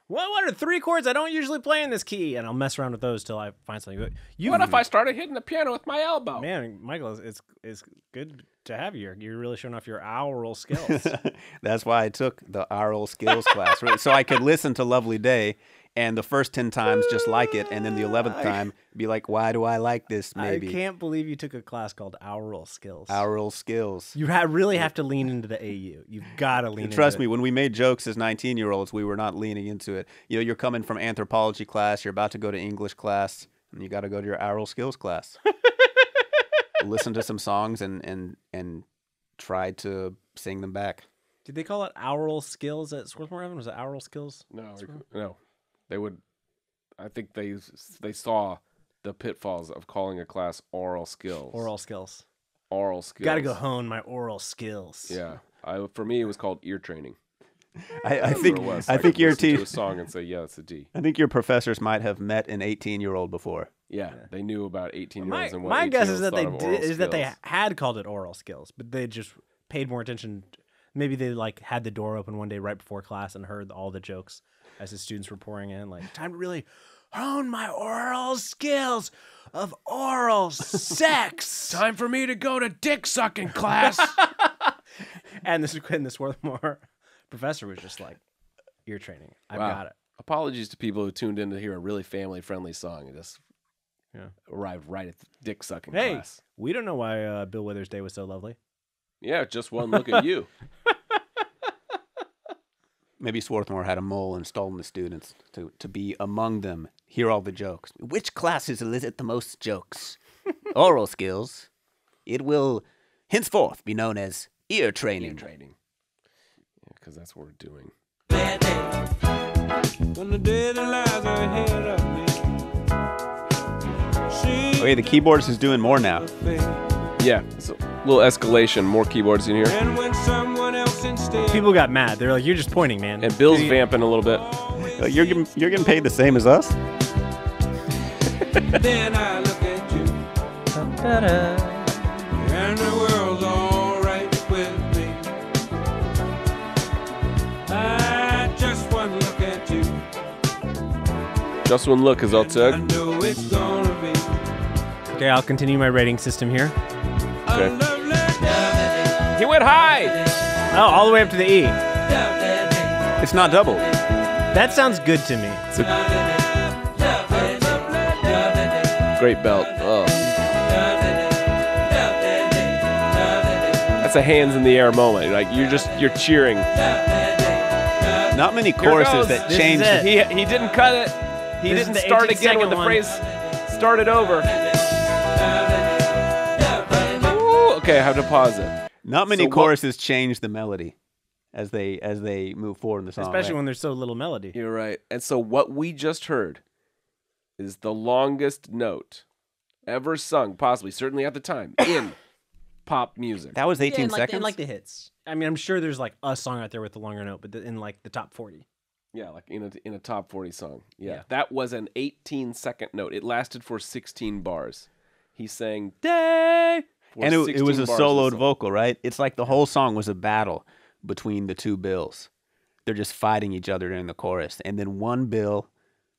well, what are three chords I don't usually play in this key? And I'll mess around with those till I find something. But You, What if I started hitting the piano with my elbow? man, Michael, it's, it's it's good to have you. You're really showing off your aural skills. That's why I took the oral skills class, right? so I could listen to Lovely Day, and the first ten times just like it, and then the eleventh time be like, why do I like this? Maybe I can't believe you took a class called aural skills. oral skills. You ha- really have to lean into the AU. You've got to lean. into Trust it. me, when we made jokes as 19 year olds, we were not leaning into it. You know, you're coming from anthropology class, you're about to go to English class, and you got to go to your oral skills class. Listen to some songs and and and try to sing them back. Did they call it aural skills at Swarthmore Evan? Was it aural skills? No, no. They would. I think they they saw the pitfalls of calling a class oral skills. Oral skills. Oral skills. Got to go hone my oral skills. Yeah. I, for me, it was called ear training. I, I think what it was. I think your listen to a song and say, "Yeah, it's a D." I think your professors might have met an 18 year old before. Yeah, they knew about eighteen year My, olds and what my guess is that they thought of did, is that they had called it oral skills, but they just paid more attention. Maybe they like had the door open one day right before class and heard all the jokes as the students were pouring in. Like time to really hone my oral skills of oral sex. Time for me to go to dick sucking class. and this and this Swarthmore professor was just like ear training. I've Wow. got it. Apologies to people who tuned in to hear a really family friendly song and just Yeah. arrived right at the dick sucking Hey, class. we don't know why uh, Bill Withers' day was so lovely. Yeah, just one look at you. Maybe Swarthmore had a mole installed in the students to, to be among them, hear all the jokes. Which classes elicit the most jokes? Oral skills. It will henceforth be known as ear training. training. Yeah, because that's what we're doing. When the day that lies ahead of me. Okay, the keyboardist is doing more now. Yeah, so a little escalation, more keyboards in here. And when someone else instead People got mad. They're like, "You're just pointing, man." And Bill's You- vamping a little bit. Uh, You're getting, you're getting paid the same as us? then I look at you. Just one look is all it I took. know it's gonna be Okay, I'll continue my rating system here. Okay. a lovely day. He went high. Oh, all the way up to the E. It's not double. That sounds good to me. Great belt. Oh. That's a hands in the air moment. Like you're just you're cheering. Not many Here choruses that change. He he didn't cut it. He This didn't start again when the second phrase started over. Ooh, okay, I have to pause it. Not many So what- choruses change the melody as they as they move forward in the song. Especially right? when there's so little melody. You're right. And so what we just heard is the longest note ever sung, possibly, certainly at the time, in pop music. that was 18 yeah, in like, seconds. in like the hits. I mean, I'm sure there's like a song out there with the longer note, but the, in like the top 40. Yeah, like in a in a top 40 song. Yeah. Yeah. That was an 18 second note. It lasted for 16 bars. He sang day for and it, it was a bars of the soloed vocal, right? It's like the whole song was a battle between the two bills. They're just fighting each other in the chorus, and then one bill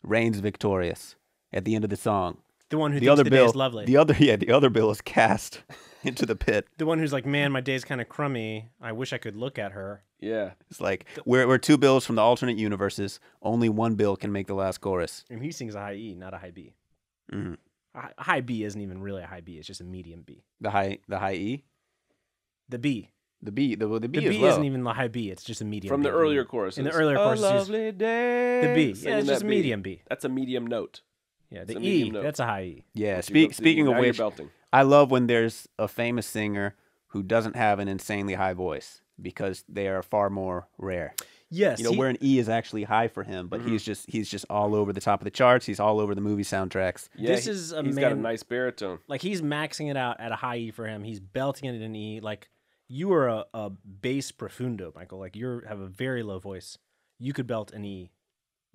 reigns victorious at the end of the song. The one who the thinks other the bill, day is lovely. the other, yeah, the other bill is cast into the pit. the one who's like, man, my day's kind of crummy. I wish I could look at her. Yeah. It's like we're we're two bills from the alternate universes. Only one bill can make the last chorus. And he sings a high E, not a high B. Mhm. A high B isn't even really a high B. It's just a medium B. The high, the high E, The B. the B, the, the B The is B low. isn't even the high B. It's just a medium From B. the earlier chorus, In the earlier chorus, choruses, he's- lovely day. The B. Yeah, Singing it's just that a B. medium B. That's a medium note. Yeah, the E, note. that's a high E. Yeah. You Speak, speaking of you're which, belting. I love when there's a famous singer who doesn't have an insanely high voice because they are far more rare. Yes. You know, he- where an E is actually high for him, but he's mm-hmm. just he's just all over the top of the charts. He's all over the movie soundtracks. Yeah, This he- is a He's got a nice baritone. like he's maxing it out at a high E for him. He's belting it in an E. Like you are a, a bass profundo, Michael. Like you have a very low voice. You could belt an E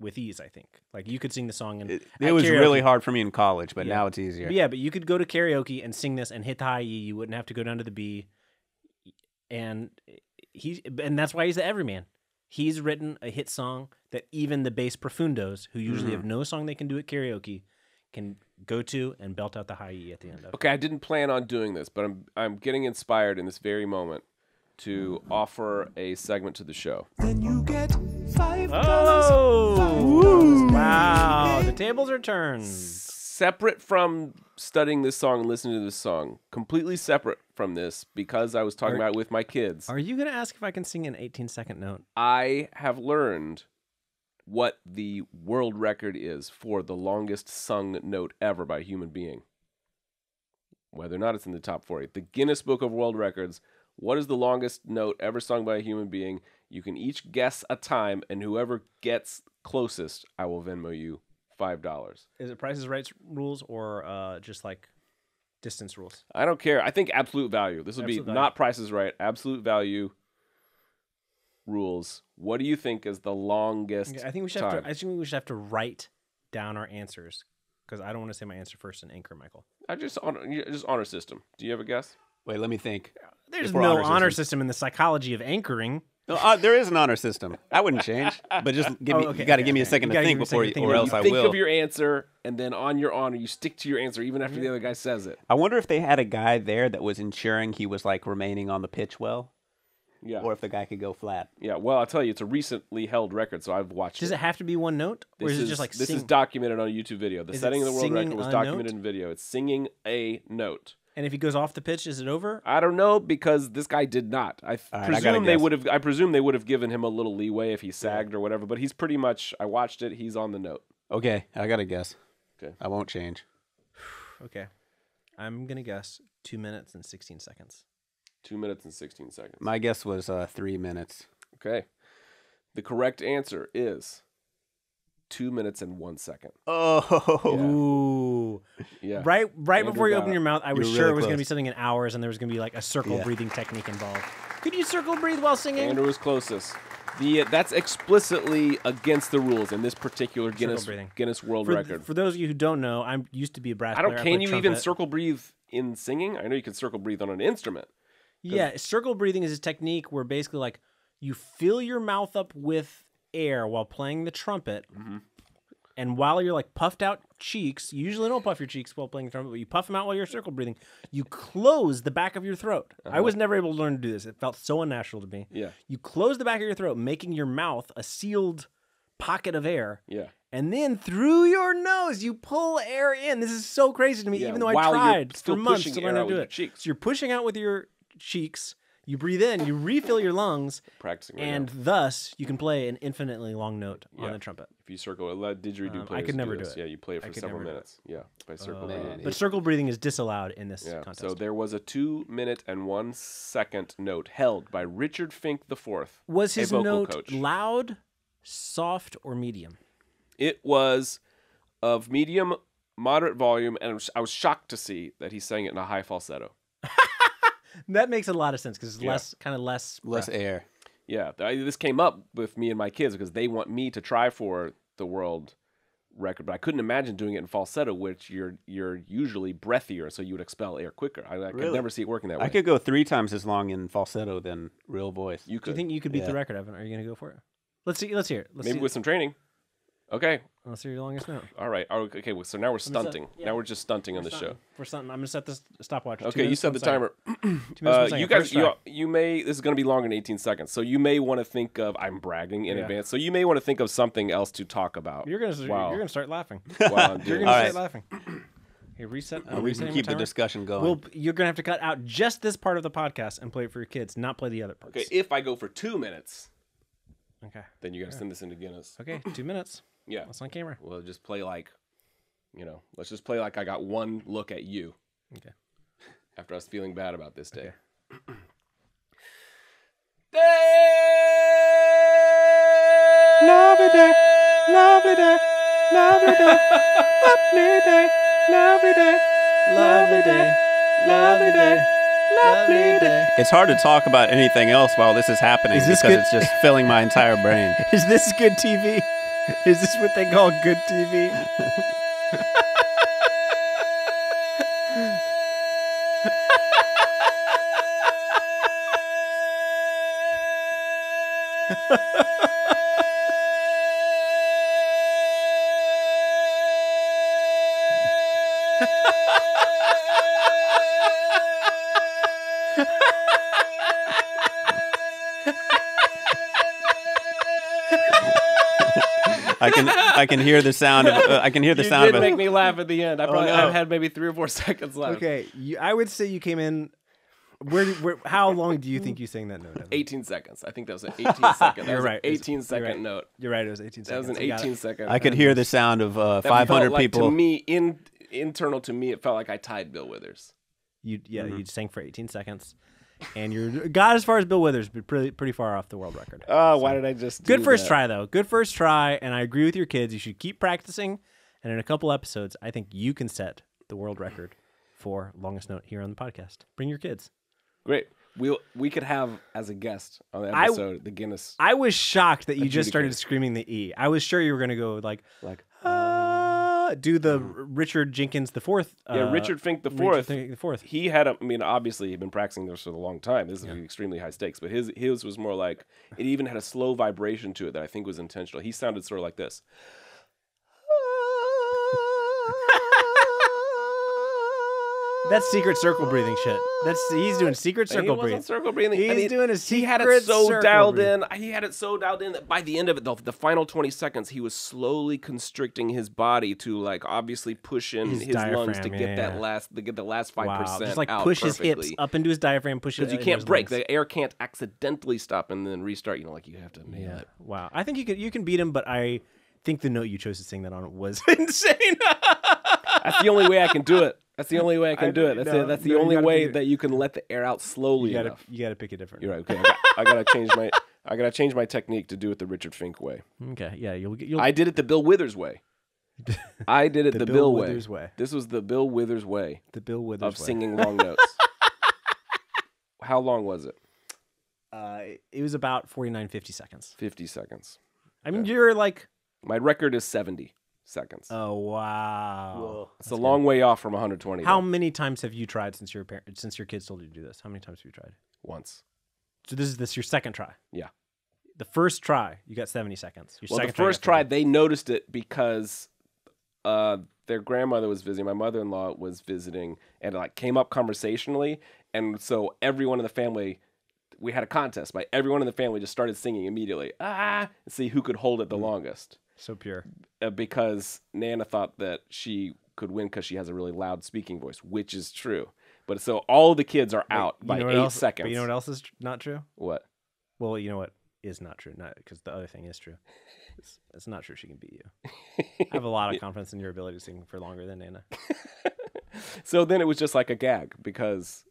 with ease. I think. Like you could sing the song and It, it was karaoke. really hard for me in college, but Yeah. now it's easier. But yeah, but you could go to karaoke and sing this and hit the high E. You wouldn't have to go down to the B. And he and that's why he's the everyman. He's written a hit song that even the bass profundos, who usually have mm-hmm. no song they can do at karaoke, can go to and belt out the high E at the end of. it. Okay, I didn't plan on doing this, but I'm I'm getting inspired in this very moment to offer a segment to the show. Then you get five Oh! Wow! The tables are turned. Separate from studying this song and listening to this song, completely separate from this because I was talking about it with my kids. Are you gonna ask if I can sing an 18 second note? I have learned what the world record is for the longest sung note ever by a human being. Whether or not it's in the top 40. The Guinness Book of World Records. What is the longest note ever sung by a human being? You can each guess a time, and whoever gets closest, I will Venmo you $5. Is it Price's is Right rules or uh, just like distance rules? I don't care. I think absolute value. This would be value. not prices right. Absolute value rules. What do you think is the longest? Okay, I think we should time? have to. I think we should have to write down our answers because I don't want to say my answer first and anchor, Michael. I just honor, just honor system. Do you have a guess? Wait, let me think. There's Before no honor honor, system. system. in the psychology of anchoring. No, uh, there is an honor system. I wouldn't change, but just give me. Oh, okay, you got to okay, give me a second You to gotta think give me a before, second you, to think or about it. else You I Think of your answer, and then on your honor, you stick to your answer even after the other guy says it. I wonder if they had a guy there that was ensuring he was like remaining on the pitch well, Yeah, or if the guy could go flat. yeah. Well, I'll tell you, it's a recently held record, so I've watched. Does it. it have to be one note, or This is it just like this sing? is documented on a YouTube video. The Is setting of the world record was documented note? in video. It's singing a note. And if he goes off the pitch, is it over? I don't know because this guy did not. I f- All right, I gotta presume they would have. I presume they would have given him a little leeway if he sagged or whatever. But he's pretty much. I watched it. He's on the note. Okay, I got to guess. Okay. I won't change. Okay, I'm gonna guess two minutes and 16 seconds. Two minutes and sixteen seconds. My guess was uh, three minutes. Okay. The correct answer is two minutes and one second. Oh, Ooh, Yeah. right, right Andrew before you open it. your mouth, I was sure really it was gonna be something in hours, and there was gonna be like a circle Yeah. breathing technique involved. Could you circle breathe while singing? Andrew was closest. The uh, that's explicitly against the rules in this particular Guinness. Guinness World for, Record. for those of you who don't know, I'm used to be a brass I don't. player. Can you even circle breathe in singing? I know you can circle breathe on an instrument. Yeah, circle breathing is a technique where basically like you fill your mouth up with air while playing the trumpet. Mm-hmm. And while you're like puffed out cheeks, you usually don't puff your cheeks while playing the trumpet, but you puff them out while you're circle breathing. You close the back of your throat. I was never able to learn to do this. It felt so unnatural to me. Uh-huh. Yeah. You close the back of your throat, making your mouth a sealed pocket of air. Yeah. And then through your nose, you pull air in. This is so crazy to me, Yeah, even though I tried for months to learn how to do it. cheeks. So you're pushing out with your cheeks. You breathe in, you refill your lungs, Practicing right and now. thus you can play an infinitely long note Yeah. on the trumpet. If you circle, it, let didgeridoo Um, I players could never do do this. it. Yeah, you play it I for could several never do it. minutes. Yeah, by circle Uh, breathing. but circle breathing is disallowed in this Yeah. contest. So there was a two minute and one second note held by Richard Fink IV. was a his vocal note coach. loud, soft, or medium? It was of medium, moderate volume, and I was- I was shocked to see that he sang it in a high falsetto. That makes a lot of sense because it's Yeah. less, kind of less, less breath. air. Yeah, th- this came up with me and my kids because they want me to try for the world record, but I couldn't imagine doing it in falsetto, which you're you're usually breathier, so you would expel air quicker. I, I could never see it working that way. I could go three times as long in falsetto than real voice. you Do you think you could beat the Yeah. record, Evan? Are you going to go for it? Let's see. Let's hear it. Let's maybe see, with some training. Okay, Let's hear your longest note. all right, Oh, okay. well, So now we're set- stunting. yeah. Now we're just stunting on the show. Something. For something, I'm going to set this stopwatch. Two Okay, you minutes, set one the second. timer. Two minutes, Uh, one second. you guys, First you, try. you may. This is going to be longer than 18 seconds, so you may want to think of. I'm bragging in Yeah. advance, so you may want to think of something else to talk about. You're gonna Wow. you're gonna start laughing. while I'm You're doing gonna this. start All laughing. Hey, reset. Uh, we resetting can my keep the timer. discussion going. Well, you're gonna have to cut out just this part of the podcast and play it for your kids, not play the other parts. Okay, if I go for two minutes, Okay. then you got to send this into Guinness. Okay. Two minutes. Yeah. That's on camera. We'll just play like, you know, let's just play like I got one look at you Okay. after I was feeling bad about this day. Lovely day, lovely day, lovely day, lovely day, lovely day, Lovely day. Lovely day. It's hard to talk about anything else while this is happening Is this because good? it's just filling my entire brain. Is this good TV? Is this what they call good TV? can I can hear the sound of uh, I can hear the you sound did of make a, me laugh at the end. I probably no. I had maybe three or four seconds left. Okay, you, I would say you came in. Where, where? How long do you think you sang that note? Evan? 18 seconds. I think that was an 18 second. That You're was right. An It's- 18 you're right. note. You're right. It was 18 That was an You got it. 18 second. I could hear the sound of uh, That felt 500 like, people. To me, in internal to me, it felt like I tied Bill Withers. You yeah, Mm-hmm. you sang for 18 seconds, and you're got as far as Bill Withers, but pretty pretty far off the world record. Oh, why did I just? Good first that? try though. Good first try, and I agree with your kids. You should keep practicing, and in a couple episodes, I think you can set the world record for longest note here on the podcast. Bring your kids. Great. We we could have as a guest on the I- episode the Guinness. I was shocked that you just started screaming the E. I was sure you were gonna go like Like do the Richard Jenkins the fourth. yeah, uh, Richard Fink the fourth. Fink the fourth. He had a. I mean, obviously he'd been practicing this for a long time. This is extremely high stakes, but his his was more like it even had a slow vibration to it that I think was intentional. He sounded sort of like this. That's secret circle breathing shit. That's he's doing secret he circle wasn't breathing. circle breathing. He's and he, doing a He had it so dialed breathing. in. He had it so dialed in that by the end of it, the, the final twenty seconds, he was slowly constricting his body to like obviously push in His his, lungs to get yeah, that last to get the last five Wow, percent just like out push his hips up into his diaphragm, push it because you can't break. lungs. The air can't accidentally stop and then restart. You know, like you have to nail Yeah. it. Wow. I think you can you can beat him, but I think the note you chose to sing that on was insane. That's the only way I can do it. That's the only way I can I- do it. That's, no, the, that's the no, only way that you can let the air out slowly you gotta enough. you gotta pick it different. You're right. Okay, I, got, I gotta change my I gotta change my technique to do it the Richard Fink way. Okay. Yeah. You'll get you'll I did it the Bill Withers way. I did it The the, Bill Bill, Withers way. way. This was the Bill Withers way the Bill Withers of way. singing long notes. How long was it? Uh, it was about 49, 50 seconds. 50 seconds. I mean, you're like, My record is 70 seconds. oh wow. it's a long way off from 120. How though. many times have you tried since your par- since your kids told you to do this? How many times have you tried? Once. So this is this your second try. Yeah. The first try, you got 70 seconds. Your Well, the second you first got try, they noticed it because uh, their grandmother was visiting. My mother-in-law was visiting, and it like came up conversationally, and so everyone in the family, we had a contest. By everyone in the family just started singing immediately. Ah, and see who could hold Mm. it the longest. So pure. Uh, because Nana thought that she could win because she has a really loud speaking voice, which is true. But so all the kids are out You by eight else- seconds. But you know what else is not true? What? Well, you know what is not true? Not because the other thing is true. It's, it's not true. She can beat you. I have a lot of confidence in your ability to sing for longer than Nana. So then it was just like a gag because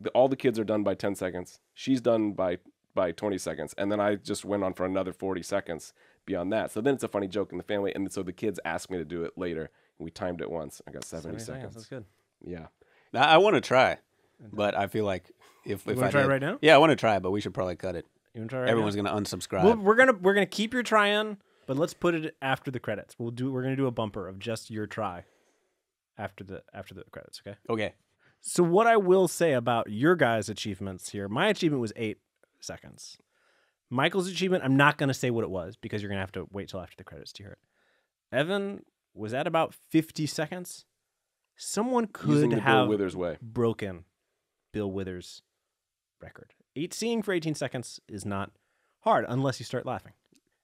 the, all the kids are done by 10 seconds. She's done by by 20 seconds. And then I just went on for another 40 seconds beyond that. So then it's a funny joke in the family. And so the kids asked me to do it later. We timed it once. I got 70, 70 seconds. That's good. Yeah. I, I want to try, but I feel like if, if I try it did- right now? yeah, I want to try, but we should probably cut it. You want to try right Everyone's now? gonna unsubscribe. Well, we're gonna we're gonna keep your try in, but let's put it after the credits. We'll do we're gonna do a bumper of just your try after the after the credits. Okay. okay, So what I will say about your guys' achievements here, my achievement was eight seconds. Michael's achievement, I'm not gonna say what it was because you're gonna have to wait till after the credits to hear it. Evan was at about 50 seconds. Someone could the Bill have Withers way. broken Bill Withers' record. Eight seeing for 18 seconds is not hard unless you start laughing.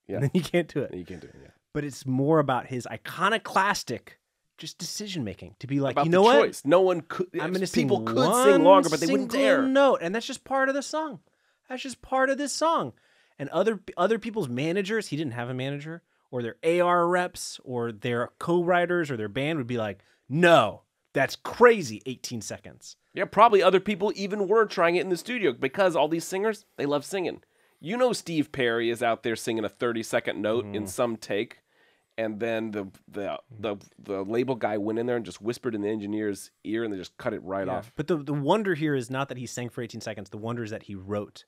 Yeah. And then you can't do it. You can't do it. Yeah. But it's more about his iconoclastic just decision making to be like, About you know what? choice. No one could. I'm going to People sing could sing longer, but they wouldn't dare. note, and that's just part of the song. That's just part of this song. And other other people's managers, he didn't have a manager, or their AR reps, or their co-writers, or their band would be like, "No, that's crazy." 18 seconds. Yeah, probably other people even were trying it in the studio because all these singers, they love singing. You know, Steve Perry is out there singing a 30 second note Mm-hmm. in some take, and then the the the the label guy went in there and just whispered in the engineer's ear, and they just cut it right Yeah. off. But the the wonder here is not that he sang for 18 seconds. The wonder is that he wrote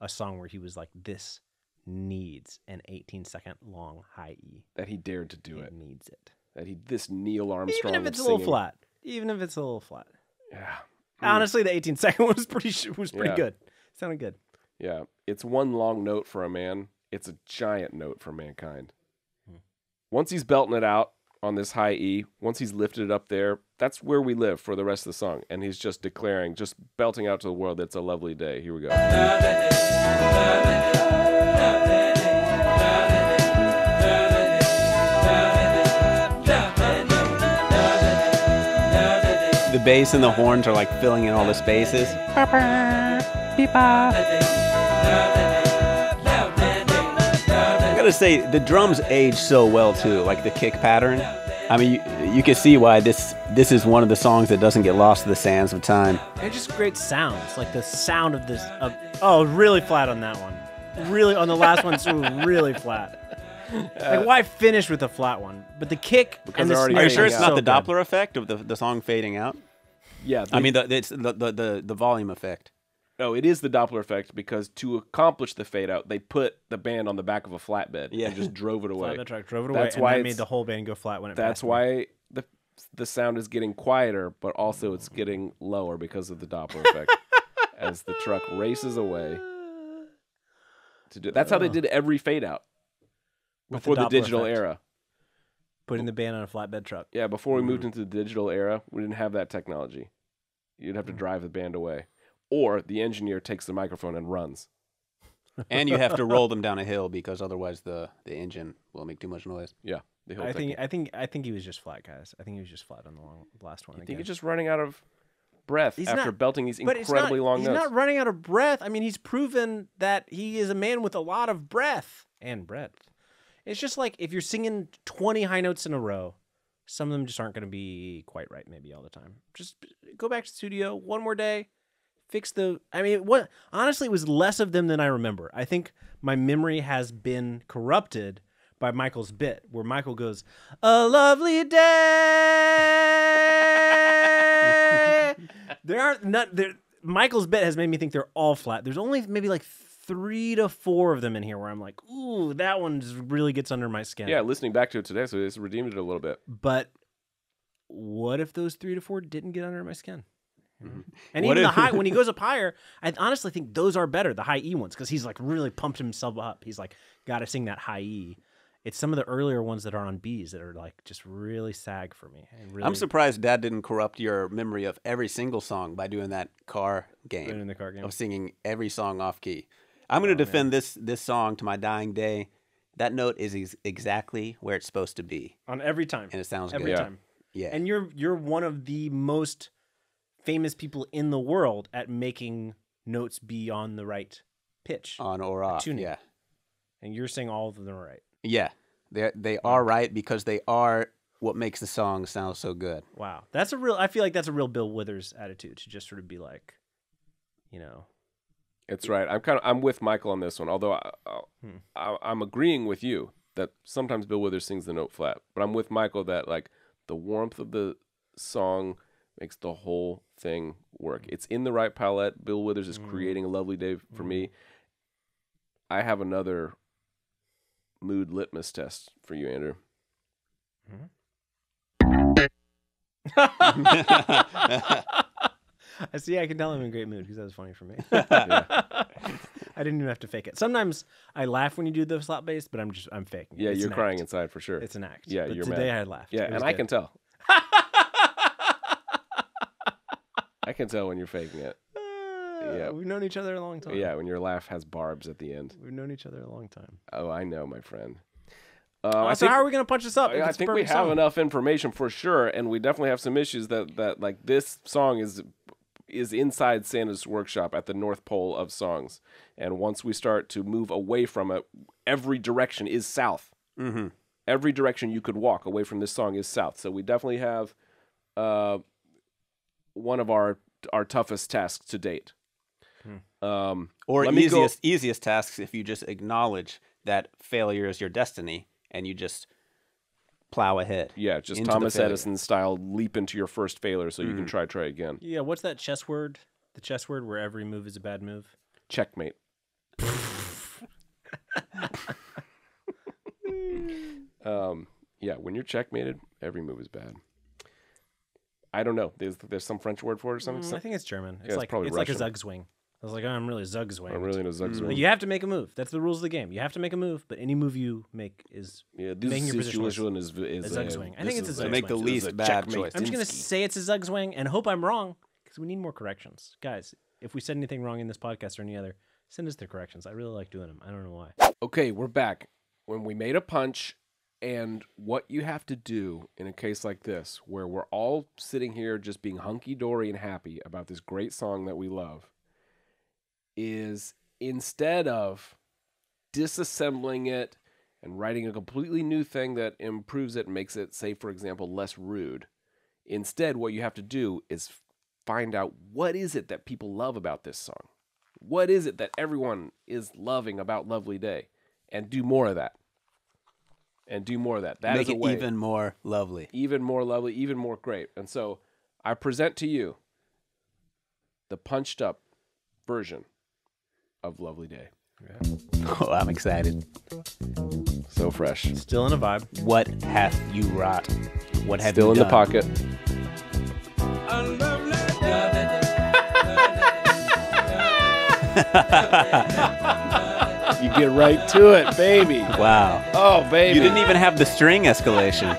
a song where he was like, "This needs an 18 second long high E. That he dared to do it it. needs it, That he this Neil Armstrong. even if it's a little flat. Even if it's a little flat. Yeah. Honestly, the 18 second was pretty was pretty Yeah. good. Sounded good. Yeah, it's one long note for a man. It's a giant note for mankind. Hmm. Once he's belting it out on this high E, once he's lifted it up there, that's where we live for the rest of the song. And he's just declaring, just belting out to the world, it's a lovely day. Here we go. The bass and the horns are like filling in all the spaces. I gotta say, the drums age so well too, like the kick pattern. I mean, you, you can see why this this is one of the songs that doesn't get lost to the sands of time. And just great sounds, like the sound of this. Of, oh, really flat on that one. Really on the last one, it's really flat. Like why finish with a flat one? But the kick Because and the they're already snare Are you sure it's out. not so the good. Doppler effect of the, the song fading out? Yeah, I mean, the, it's the, the, the, the volume effect. No, it is the Doppler effect because to accomplish the fade out, they put the band on the back of a flatbed Yeah. and just drove it away. Flatbed truck drove it away, That's and why that it's- made the whole band go flat when it. That's passed me. why the the sound is getting quieter, but also it's getting lower because of the Doppler effect as the truck races away. To do, that's how they did every fade out before the, Doppler digital effect. era. putting the band on a flatbed truck. Yeah, before we moved Mm-hmm. into the digital era, we didn't have that technology. You'd have to Mm. drive the band away, or the engineer takes the microphone and runs. And you have to roll them down a hill because otherwise the, the engine will make too much noise. Yeah, the hill I think technique. I think I think he was just flat, guys. I think he was just flat on the long, last one. I think again. he's just running out of breath He's after not- belting these incredibly not, long he's notes. not running out of breath. I mean, he's proven that he is a man with a lot of breath and breadth. It's just like if you're singing 20 high notes in a row, some of them just aren't going to be quite right maybe all the time. Just go back to the studio one more day, fix the I mean, what honestly it was less of them than I remember. I think my memory has been corrupted by Michael's bit where Michael goes, "A lovely day." there aren't not there Michael's bit has made me think they're all flat. There's only maybe like 3 to 4 of them in here where I'm like, "Ooh, that one just really gets under my skin." yeah, listening back to it today, so it's redeemed it a little bit. But what if those three to four didn't get under my skin? Mm-hmm. And What even the high when he goes up higher, I honestly think those are better, the high E ones, because he's like really pumped himself up. He's like, gotta sing that high E. It's some of the earlier ones that are on B's that are like just really sag for me. Really I'm surprised Dad didn't corrupt your memory of every single song by doing that car game in the car game. of singing every song off key. I'm going to defend this this song to my dying day. That note is ex- exactly where it's supposed to be, On every time. and it sounds every good. Yeah. time. Yeah, And you're you're one of the most famous people in the world at making notes be on the right pitch. on or off. tuning. Yeah, and you're saying all of them are right. yeah, they they are right because they are what makes the song sound so good. Wow, that's a real. I feel like that's a real Bill Withers attitude to just sort of be like, you know, It's right. I'm kind of I'm with Michael on this one. Although I, I, Hmm. I, I'm agreeing with you that sometimes Bill Withers sings the note flat, but I'm with Michael that like the warmth of the song makes the whole thing work. Mm. It's in the right palette. Bill Withers is mm. creating a lovely day for me. Mm. I have another mood litmus test for you, Andrew. Hmm? I see. I can tell I'm in a great mood because that was funny for me. I didn't even have to fake it. Sometimes I laugh when you do the slap bass, but I'm just I'm faking. Yeah, It's you're crying act. inside for sure. It's an act. Yeah, but you're today mad. I laughed. yeah, It was and I can tell. I can tell when you're faking it. Yeah. We've known each other a long time. Yeah, when your laugh has barbs at the end. We've known each other a long time. Oh, I know, my friend. Uh, Uh, I so think, how are we gonna punch this up? I think we have song? enough information for sure, and we definitely have some issues that that like this song is is inside Santa's workshop at the North Pole of songs, and once we start to move away from it, every direction is south. Mm-hmm. Every direction you could walk away from this song is south. So we definitely have uh, one of our our toughest tasks to date. Um, Or Let me go- easiest easiest tasks if you just acknowledge that failure is your destiny and you just plow ahead. Yeah, just Thomas. Edison style leap into your first failure so you Mm-hmm. can try try again. Yeah, what's that chess word? The chess word where every move is a bad move. Checkmate. um, yeah, when you're checkmated, every move is bad. I don't know. There's there's some French word for it or something. Mm, I think it's German. It's it's like probably it's like a Russian. Zugzwing. I was like, oh, I'm really Zugzwing. I'm really in a zugzwang. Like, you have to make a move. That's the rules of the game. You have to make a move, but any move you make is. Yeah, this making your position worse. situation is is A zugzwang. I think this it's is a To make the Zugzwang. this is least a bad checkmate. choice. I'm just gonna say it's a Zugzwang and hope I'm wrong because we need more corrections, guys. If we said anything wrong in this podcast or any other, send us the corrections. I really like doing them. I don't know why. Okay, we're back. When we made a punch, and what you have to do in a case like this, where we're all sitting here just being hunky dory and happy about this great song that we love, is instead of disassembling it and writing a completely new thing that improves it and makes it, say, for example, less rude, instead, what you have to do is find out what is it that people love about this song? What is it that everyone is loving about Lovely Day? And do more of that. And do more of that. That is Make a it way even more lovely. even more lovely, even more great. And so I present to you the punched up version of Lovely Day. Oh, I'm excited. So fresh. Still in a vibe. What hath you wrought? What have Still you in the done? pocket. You get right to it, baby. Wow. Oh, baby. You didn't even have the string escalation.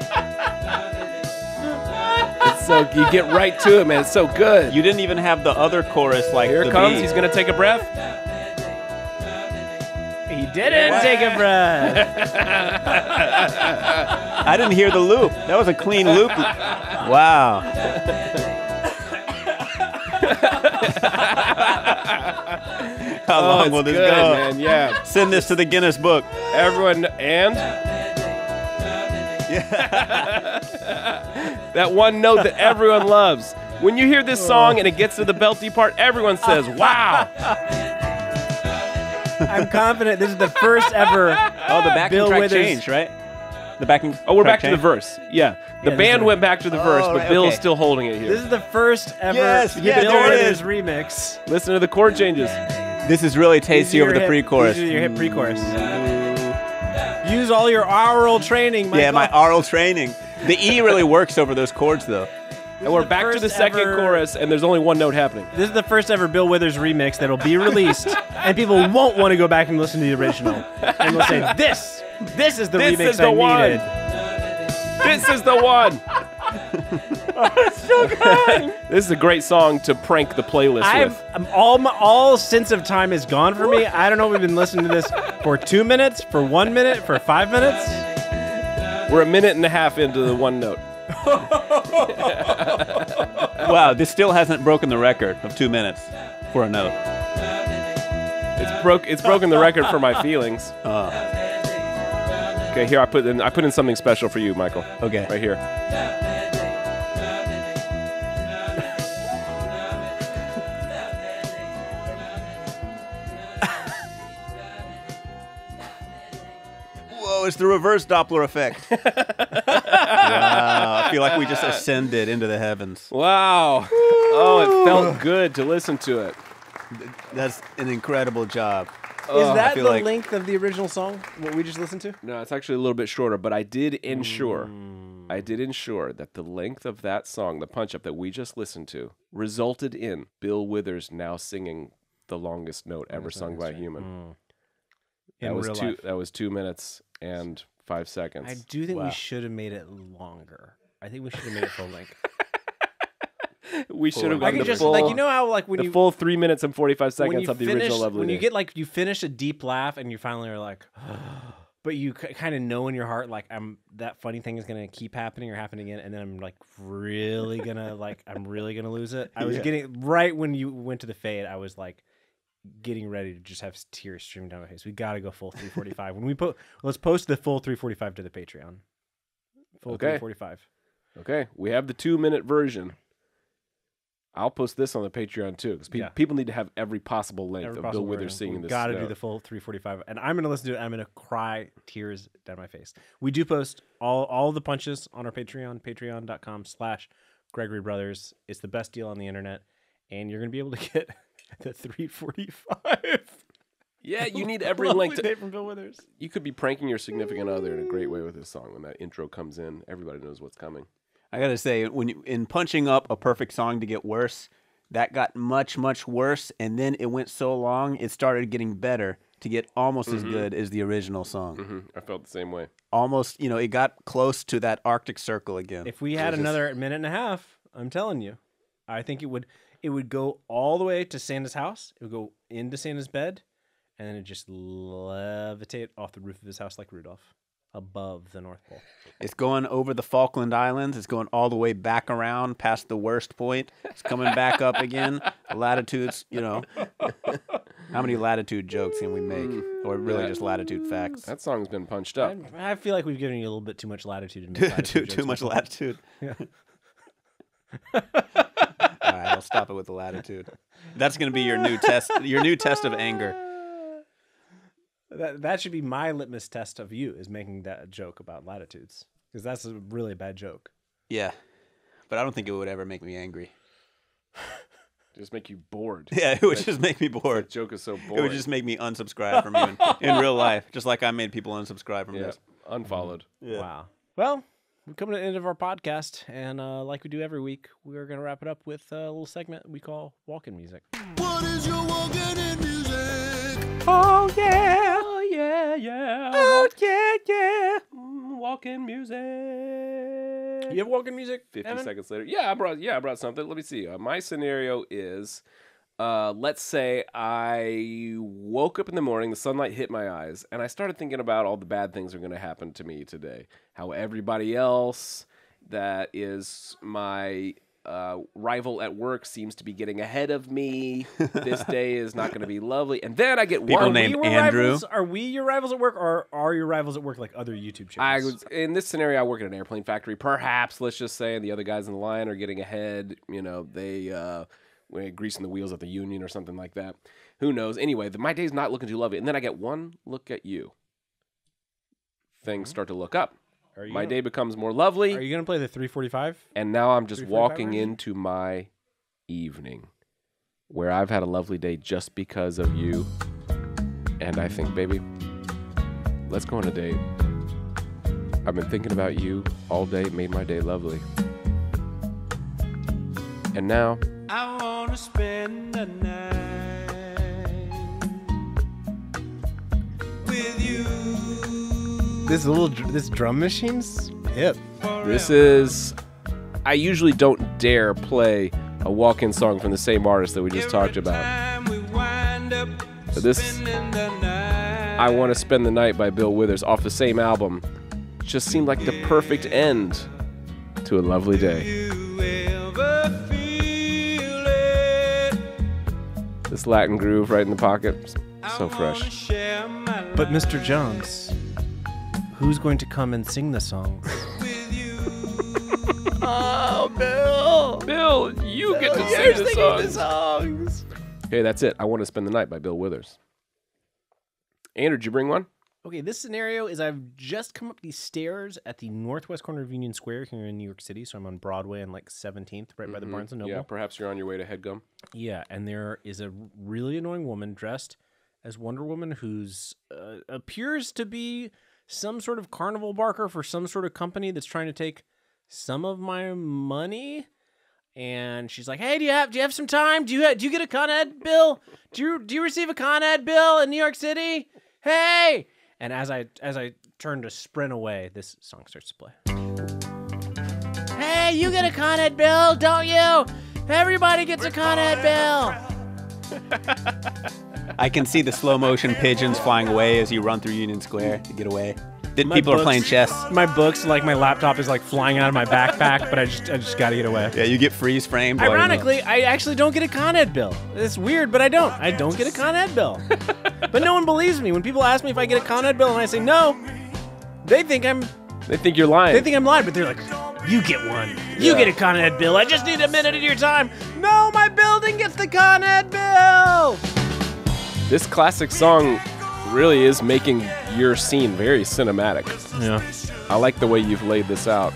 It's so you get right to it, man. It's so good. You didn't even have the other chorus like Here the comes. beat. He's gonna take a breath. He didn't take a breath. I didn't hear the loop. That was a clean loop. Wow. How Oh, long will this good, go? man. Yeah. Send this to the Guinness Book. Everyone and that one note that everyone loves. When you hear this song and it gets to the belty part, everyone says, "Wow!" I'm confident this is the first ever. Oh, the backing Bill track Withers- changed, right? The backing. Oh, we're track back to the verse. Yeah, the Yeah, band went back to the verse, Oh, but right, Bill's okay. still holding it here. This is the first ever Yes, yeah, Bill there it Withers remix. Listen to the chord changes. This is really tasty These over the hit- pre-chorus. These are your hit pre-chorus. Use all your oral training. Yeah, my Michael. oral training. The E really works over those chords, though. And we're back to the second ever- chorus, and there's only one note happening. This is the first ever Bill Withers remix that'll be released, and people won't want to go back and listen to the original, and they'll say, "This, this is the This remix is the I one." needed." This is the one. this is a great song to prank the playlist I've with. I'm- all my, all sense of time is gone for me. I don't know. if We've been listening to this for two minutes, for one minute, for five minutes. We're a minute and a half into the one note. Wow, this still hasn't broken the record of two minutes for a note. It's broke. It's broken the record for my feelings. Oh, Okay, here I put in. I put in something special for you, Michael. okay. Right here. It's the reverse Doppler effect. wow, I feel like we just ascended into the heavens. Wow. Oh, it felt good to listen to it. That's an incredible job. Oh, is that the like- length of the original song? What we just listened to? No, it's actually a little bit shorter, but I did ensure. Mm. I did ensure that the length of that song, the punch up that we just listened to, resulted in Bill Withers now singing the longest note ever sung by a human. In that was two. life. That was two minutes and five seconds. I do think Wow. we should have made it longer. I think we should have made it full length. we should have I gone could the just full, like you know how like when the you full three minutes and forty five seconds of the finish original Lovely when you get like you finish a deep laugh and you finally are like, but you k- kind of know in your heart like I'm that funny thing is gonna keep happening or happening again, and then I'm like really gonna like I'm really gonna lose it. I was Yeah. getting right when you went to the fade. I was like getting ready to just have tears streaming down my face. We got to go full 345 when we put. Let's post the full 345 to the Patreon. Full Okay. 345. Okay, we have the two minute version. I'll post this on the Patreon too, because pe- Yeah. people need to have every possible length Every of possible Bill Withers version. singing this. Got to do the full 345, and I'm gonna listen to it. I'm gonna cry tears down my face. We do post all all the punches on our Patreon, Patreon.com/slash Gregory Brothers. It's the best deal on the internet, and you're gonna be able to get the 345. Yeah, you need every link. To, day from Bill Withers. you could be pranking your significant other in a great way with this song. When that intro comes in, everybody knows what's coming. I gotta say, when you, in punching up a perfect song to get worse, that got much much worse, and then it went so long, it started getting better to get almost as good as the original song. hmm I felt the same way. Almost, you know, it got close to that Arctic Circle again. If we had This is- another minute and a half, I'm telling you, I think it would it would go all the way to Santa's house. It would go into Santa's bed, and then it just levitate off the roof of his house like Rudolph above the North Pole. It's going over the Falkland Islands. It's going all the way back around past the worst point. It's coming back up again. Latitudes, you know. How many latitude jokes can we make? Or really Yeah. just latitude facts? That song's been punched up. I, I feel like we've given you a little bit too much latitude. To make too, latitude too, too much latitude. Yeah. All right, I'll stop it with the latitude. That's going to be your new test. Your new test of anger. That that should be my litmus test of you is making that joke about latitudes because that's a really bad joke. Yeah, but I don't think it would ever make me angry. Just make you bored. Yeah, it would That- just make me That bored. joke is so It would just make me unsubscribe from you in, in real life, just like I made people unsubscribe from yeah, this. unfollowed. Yeah. Wow. Well, we're coming to the end of our podcast, and uh, like we do every week, we're going to wrap it up with a little segment we call walk-in music. What is your walking in music? Oh yeah, oh yeah, yeah, oh yeah, yeah. Mm, walking music. You have walk-in music? Fifty Evan? seconds later, yeah, I brought yeah, I brought something. Let me see. Uh, my scenario is, uh, let's say I woke up in the morning, the sunlight hit my eyes, and I started thinking about all the bad things that are going to happen to me today. How everybody else that is my uh, rival at work seems to be getting ahead of me. this day is not going to be lovely, and then I get People one. named we Andrew. Rivals, are we your rivals at work, or are your rivals at work like other YouTube I channels? was in this scenario. I work at an airplane factory. Perhaps let's just say, and the other guys in the line are getting ahead. You know, they uh, greasing the wheels at the union or something like that. Who knows? Anyway, the, my day's not looking too lovely, and then I get one look at you. Things mm-hmm. start to look up. My gonna, day becomes more lovely, Are you going to play the 345? and now I'm just walking into my evening, where I've had a lovely day just because of you. And I think, baby, let's go on a date. I've been thinking about you all day. It made my day lovely. And now, I wanna spend the night with you. This little this drum machine's hip. this is. I usually don't dare play a walk in song from the same artist that we just talked about. But this, I Want to Spend the Night by Bill Withers off the same album, just seemed like the perfect end to a lovely day. This Latin groove right in the pocket, so fresh. But Mr. Jones, who's going to come and sing the songs? Oh, Bill! Bill, you get to sing the songs. Okay, that's it. I Want to Spend the Night by Bill Withers. Andrew, did you bring one? Okay, this scenario is I've just come up these stairs at the northwest corner of Union Square here in New York City. So I'm on Broadway and like 17th, right by the Barnes and Noble. Yeah, perhaps you're on your way to Headgum. Yeah, and there is a really annoying woman dressed as Wonder Woman who's uh, appears to be some sort of carnival barker for some sort of company that's trying to take some of my money. And she's like, "Hey, do you have do you have some time? Do you ha- do you get a Con Ed bill? Do you do you receive a Con Ed bill in New York City? Hey!" And as I as I turn to sprint away, this song starts to play. Hey, you get a Con Ed bill, don't you? Everybody gets a Con Ed bill. I can see the slow motion pigeons flying away as you run through Union Square to get away. Then My people are playing chess. My books, like my laptop, is like flying out of my backpack, but I just I just got to get away. Yeah, you get freeze framed. Ironically, I actually don't get a Con Ed bill. It's weird, but I don't. I don't get a Con Ed bill. but no one believes me when people ask me if I get a Con Ed bill, and I say no. They think I'm They think you're lying. they think I'm lying, but they're like, You get one. You get a Con Ed bill. I just need a minute of your time. No, my building gets the Con Ed bill. This classic song really is making your scene very cinematic. Yeah. I like the way you've laid this out.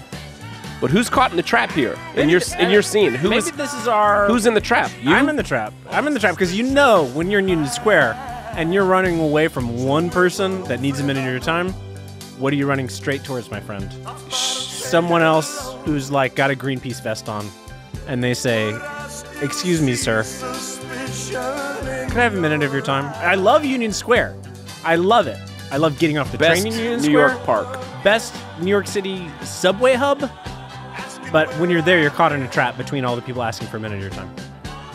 But who's caught in the trap here in your in your scene? Who Maybe is this is our. who's in the trap? You? I'm in the trap. I'm in the trap because you know when you're in Union Square and you're running away from one person that needs a minute of your time, what are you running straight towards, my friend? Someone else who's like got a Greenpeace vest on, and they say, "Excuse me, sir, can I have a minute of your time?" I love Union Square. I love it. I love getting off the Best train in Union New Square. York Park. Best New York City subway hub. But when you're there, you're caught in a trap between all the people asking for a minute of your time.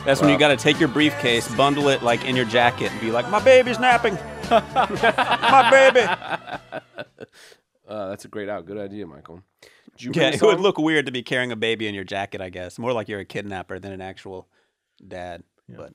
That's when you got to take your briefcase, bundle it like in your jacket, and be like, "My baby's napping. My baby." Uh, that's a great out. Good idea, Michael. You Yeah, it would look weird to be carrying a baby in your jacket. I guess more like you're a kidnapper than an actual dad. But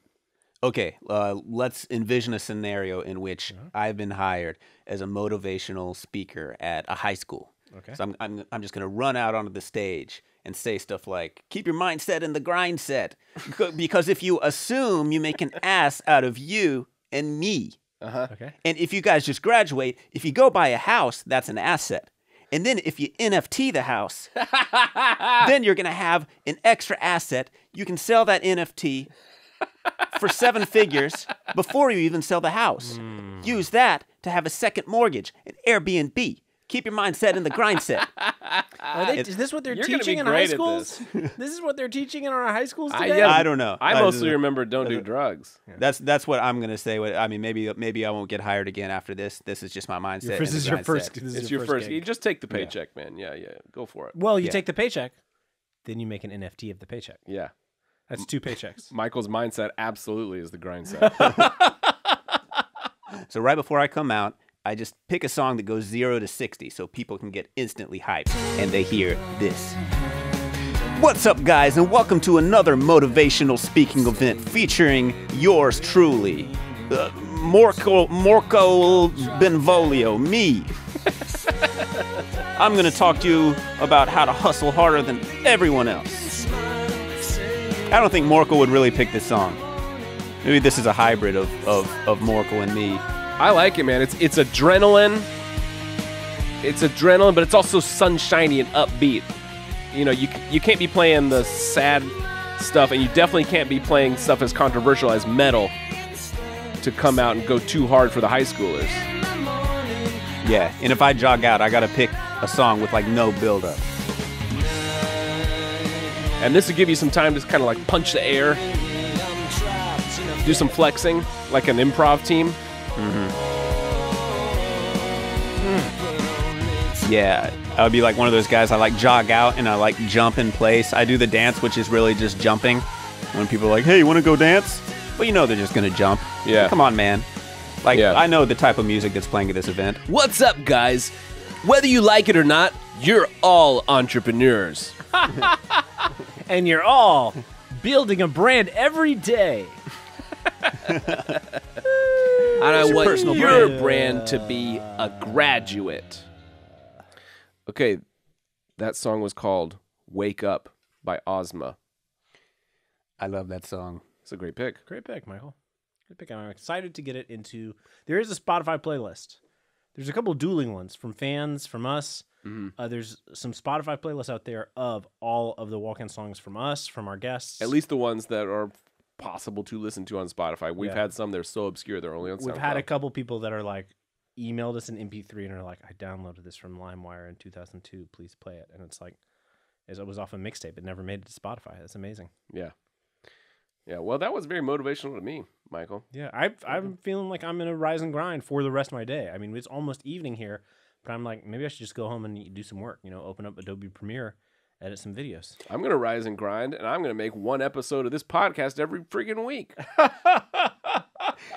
okay, uh, let's envision a scenario in which I've been hired as a motivational speaker at a high school. Okay. So I'm, I'm, I'm just going to run out onto the stage and say stuff like, keep your mindset in the grind set. Because if you assume you make an ass out of you and me, Uh-huh. Okay. and if you guys just graduate, if you go buy a house, that's an asset. And then if you NFT the house, then you're going to have an extra asset. You can sell that NFT for seven figures before you even sell the house. Hmm. Use that to have a second mortgage, an Airbnb. Keep your mindset in the grind set. Are they, is this what they're You're teaching in high schools? This. is what they're teaching in our high schools I, today. yeah, I don't know. I I mostly don't- remember don't do drugs. That's that's what I'm gonna say. I mean, maybe maybe I won't get hired again after this. This is just my mindset. Your first, this is your first. set. This is It's your first. You just take the paycheck, man. Yeah, yeah. Go for it. Well, you Yeah. take the paycheck, then you make an NFT of the paycheck. Yeah. That's two paychecks. Michael's mindset absolutely is the grind set. So right before I come out, I just pick a song that goes zero to sixty, so people can get instantly hyped, and they hear this. What's up, guys, and welcome to another motivational speaking event featuring yours truly, uh, Morco Morco Benvolio, me. I'm gonna talk to you about how to hustle harder than everyone else. I don't think Morco would really pick this song. Maybe this is a hybrid of, of, of Morco and me. I like it, man. It's it's adrenaline. It's adrenaline, but it's also sunshiny and upbeat. You know, you you can't be playing the sad stuff, and you definitely can't be playing stuff as controversial as metal to come out and go too hard for the high schoolers. Yeah, and if I jog out, I gotta pick a song with like no build up. And this will give you some time to kind of like punch the air, do some flexing, like an improv team. Mm-hmm. Yeah, I would be like one of those guys. I like jog out and I like jump in place. I do the dance, which is really just jumping. When people are like, "Hey, you want to go dance?" But you know they're just gonna jump. Yeah. Come on, man. Like Yeah. I know the type of music that's playing at this event. What's up, guys? Whether you like it or not, you're all entrepreneurs. and you're all building a brand every day. And I want personal your brand. brand to be a graduate. Okay, that song was called Wake Up by Ozma. I love that song. It's a great pick. Great pick, Michael. Great pick. I'm excited to get it into. There is a Spotify playlist. There's a couple dueling ones from fans, from us. Uh, there's some Spotify playlists out there of all of the walk-in songs from us, from our guests. At least the ones that are possible to listen to on Spotify. We've Yeah. had some, they're so obscure, they're only on we've had a couple people that are like emailed us an MP3 and are like, "I downloaded this from LimeWire in 2002. Please play it." And it's like, it was off a mixtape. It never made it to Spotify. That's amazing. Yeah. Yeah, well, that was very motivational to me, Michael. Yeah, I, I'm feeling like I'm in a rise and grind for the rest of my day. I mean, it's almost evening here, but I'm like, maybe I should just go home and do some work. You know, open up Adobe Premiere, edit some videos. I'm going to rise and grind, and I'm going to make one episode of this podcast every freaking week.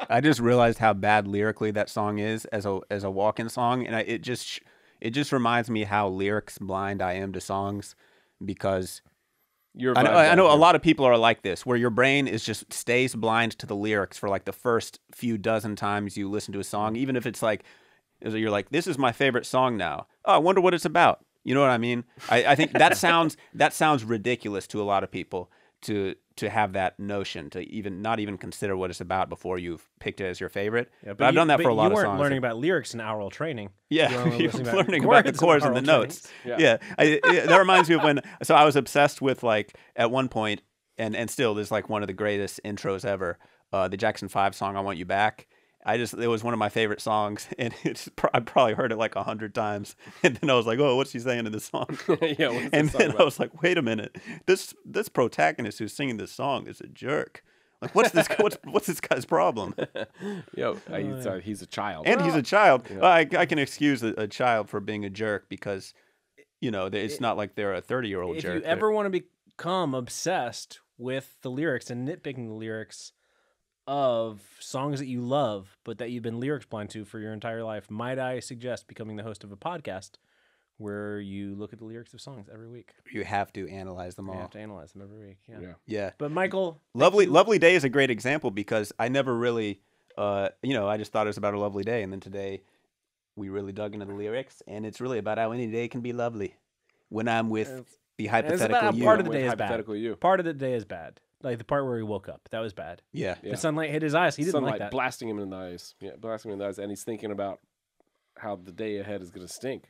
I just realized how bad lyrically that song is as a as a walk-in song, and I, it just it just reminds me how lyrics blind I am to songs because Your I know, I know a lot of people are like this, where your brain is just stays blind to the lyrics for like the first few dozen times you listen to a song, even if it's like, is- you're like, this is my favorite song now. Oh, I wonder what it's about. You know what I mean? I, I think that sounds that sounds ridiculous to a lot of people to to have that notion to even not even consider what it's about before you've picked it as your favorite. but, I've you- done that but for a lot you of weren't learning about lyrics in aural training. Yeah, You were learning about the chords and and the notes. trainings. Yeah, I, it- that reminds me of when. So I was obsessed with like at one point, and and still, there's like one of the greatest intros ever. Uh, the Jackson Five song "I Want You Back." I just it was one of my favorite songs, and it's I probably heard it like a hundred times, and then I was like, "Oh, what's she saying in this song?" yeah, and song then I was like, "Wait a minute, this this protagonist who's singing this song is a jerk. Like, what's this? what's what's this guy's problem?" Yo, uh, he's, uh, he's a child. and he's a child. Well, I, I can excuse a, a child for being a jerk because, you know, it's not like they're a thirty-year-old If you ever want to become obsessed with the lyrics and nitpicking the lyrics of songs that you love, but that you've been lyrics blind to for your entire life, might I suggest becoming the host of a podcast where you look at the lyrics of songs every week? you have to analyze them all. You all. have to analyze them every week. Yeah. Yeah. Yeah, But Michael, lovely, lovely day is a great example because I never really, uh, you know, I just thought it was about a lovely day, and then today we really dug into the lyrics, and it's really about how any day can be lovely when I'm with the it's hypothetical about how you. part of the day is bad. you. Part of the day is bad. Like the part where he woke up, that was bad. yeah. Yeah. The sunlight hit his eyes. He didn't Sunlight like that. blasting him in the eyes. Yeah, blasting him in the eyes, and he's thinking about how the day ahead is going to stink.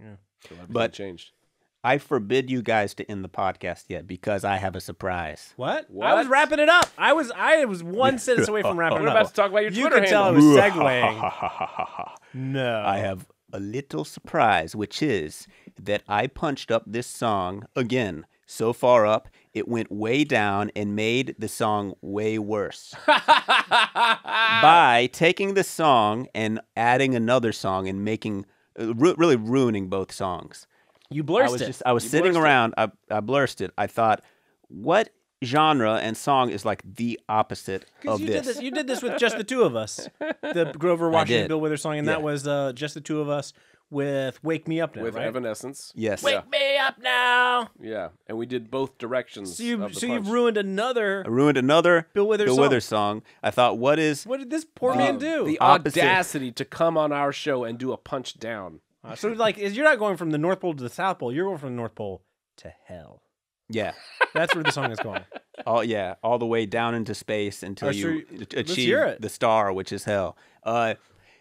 Yeah. So But- changed. I forbid you guys to end the podcast yet because I have a surprise. What? I was wrapping it up. I was I was one sentence away from wrapping We're it about to talk about your You Twitter could tell I was segueing. No. I have a little surprise, which is that I punched up this song again so far up, it went way down and made the song way worse. By taking the song and adding another song and making, uh, ru- really ruining both songs. You I blursted. was just, I was You sitting around, I, I blursted. it. I thought, what genre and song is like the opposite of you this? did this. You did this with just the two of us. The Grover Washington. Bill Withers song, and that was uh, just the two of us with "Wake Me Up Now." with right? Evanescence. Yes. Yeah. Me up now. Yeah, and we did both directions. So you of the so punch. you've ruined another. I ruined another Bill Withers Bill song. Withers song. I thought, what is What did this poor man do? the Opposite. audacity to come on our show and do a punch down. Uh, so like, is you're not going from the North Pole to the South Pole. You're going from the North Pole to hell. yeah? That's where the song is going. all yeah, all the way down into space until Oh, so you you- a- let's achieve hear it. the star, which is hell. Uh,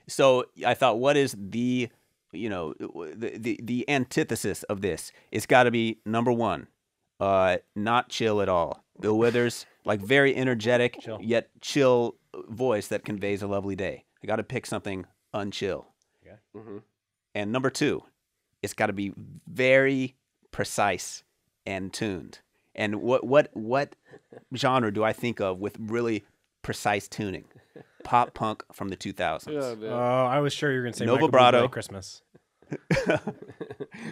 so I thought, what is the you know the the, the antithesis of this? It's got to be number one, uh, not chill at all. Bill Withers, like very energetic Chill. yet chill voice that conveys a lovely day. I got to pick something unchill. Okay. Mm-hmm. And number two, it's got to be very precise and tuned. And what what what genre do I think of with really precise tuning? Pop punk from the 2000s. Oh, I was sure you were going to say No Michael vibrato. Bublé Christmas.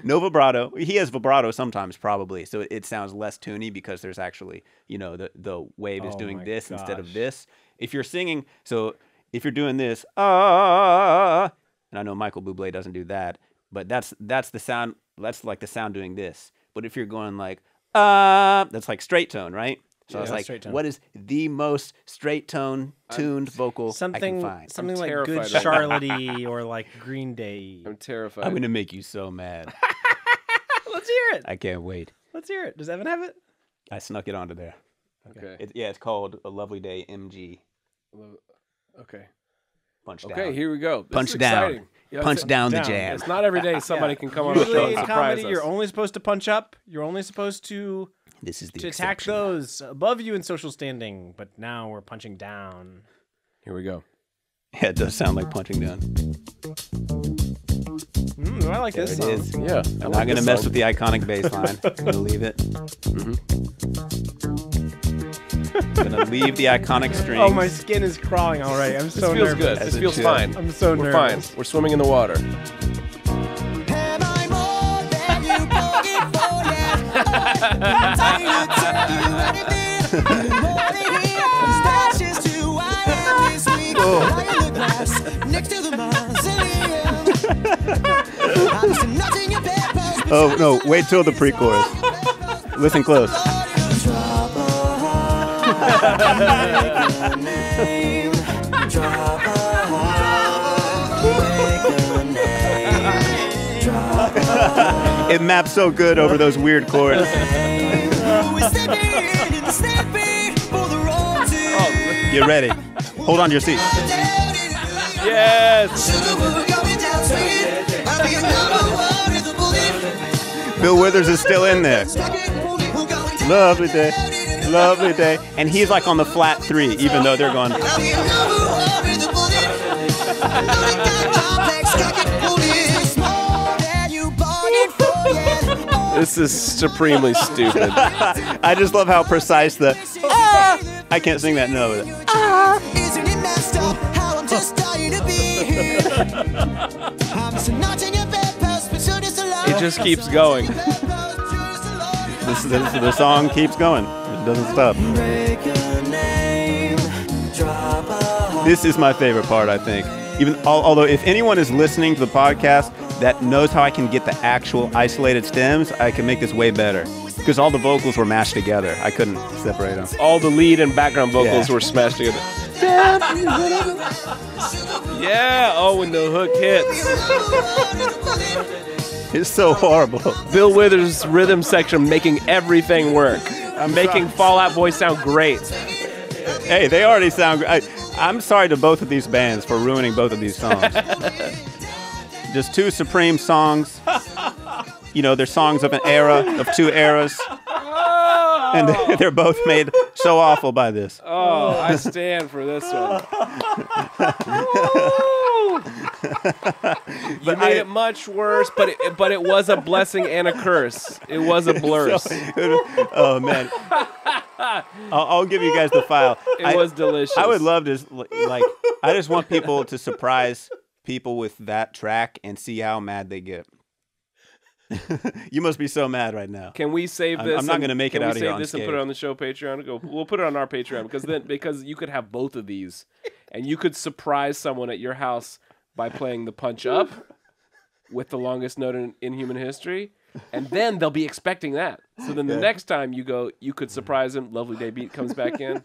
No vibrato. He has vibrato sometimes, probably, so it sounds less tuny because there's actually, you know, the the wave is Oh doing my this instead of this. If you're singing, so if you're doing this, ah, ah, ah, ah, and I know Michael Bublé doesn't do that, but that's that's the sound. That's like the sound doing this. But if you're going like ah, that's like straight tone, right? So I was like, straight tone. what is the most straight tone tuned vocal I Something, can find? something like Good right. Charlotte or like Green Day. I'm terrified. I'm gonna make you so mad. Let's hear it. I can't wait. Let's hear it. Does Evan have it? I snuck it onto there. okay. It, yeah, it's called A Lovely Day MG. Okay. Punch Okay. down. Okay, here we go. This Punch down. Yeah, Punch it's- down the down. jam. It's not every day somebody can come on our show Usually and in surprise comedy, us. you're only supposed to punch up. You're only supposed to This is the to attack exception. those above you in social standing. But now we're punching down. Here we go. Yeah, it does sound like punching down. Mm, I like There this it song. is. Yeah. I'm not gonna mess with the iconic bass line. I'm gonna leave it. I'm gonna leave the iconic string. Oh, my skin is crawling already. I'm so nervous. This feels nervous. good. As This feels should. fine. I'm so We're nervous. fine. We're swimming in the water. Oh no! Oh, wait till the pre-chorus. Listen close. it maps so good over those weird chords. We're stepping in the stepping for the road to Get ready. Hold on to your seat. Yes. Bill Withers is still in there. Lovely day, lovely day, and he's like on the flat three, even though they're going. This is supremely stupid. I just love how precise the. Ah! I can't sing that note. Isn't it messed up how I'm just dying to be here? I'm just not in your bedpost, but you're just. It just keeps going. This, this, the song keeps going. It doesn't stop. This is my favorite part, I think. Even although, if anyone is listening to the podcast that knows how I can get the actual isolated stems, I can make this way better. Because all the vocals were mashed together. I couldn't separate them. All the lead and background vocals Yeah. were smashed together. Yeah. Oh, when the hook hits. It's so horrible. Bill Withers' rhythm section making everything work. I'm making Fall Out Boy sound great. Hey, they already sound great. I'm sorry to both of these bands for ruining both of these songs. Just two supreme songs. You know, they're songs of an era, of two eras. Oh. And they're- they're both made so awful by this. Oh, I stand for this one. you made it much worse, but it, but it was a blessing and a curse. It was a blurse. oh man, I'll, I'll give you guys the file. It I, was delicious. I would love to s- like. I just want people to surprise people with that track and see how mad they get. you must be so mad right now. Can we save I'm- this? I'm not gonna make it out of here save this and put it on the show Patreon? Go. We'll put it on our Patreon because then because you could have both of these, and you could surprise someone at your house by playing the punch up with the longest note in, in human history, and then they'll be expecting that. So then the next time you go, you could surprise them. Lovely day beat comes back in,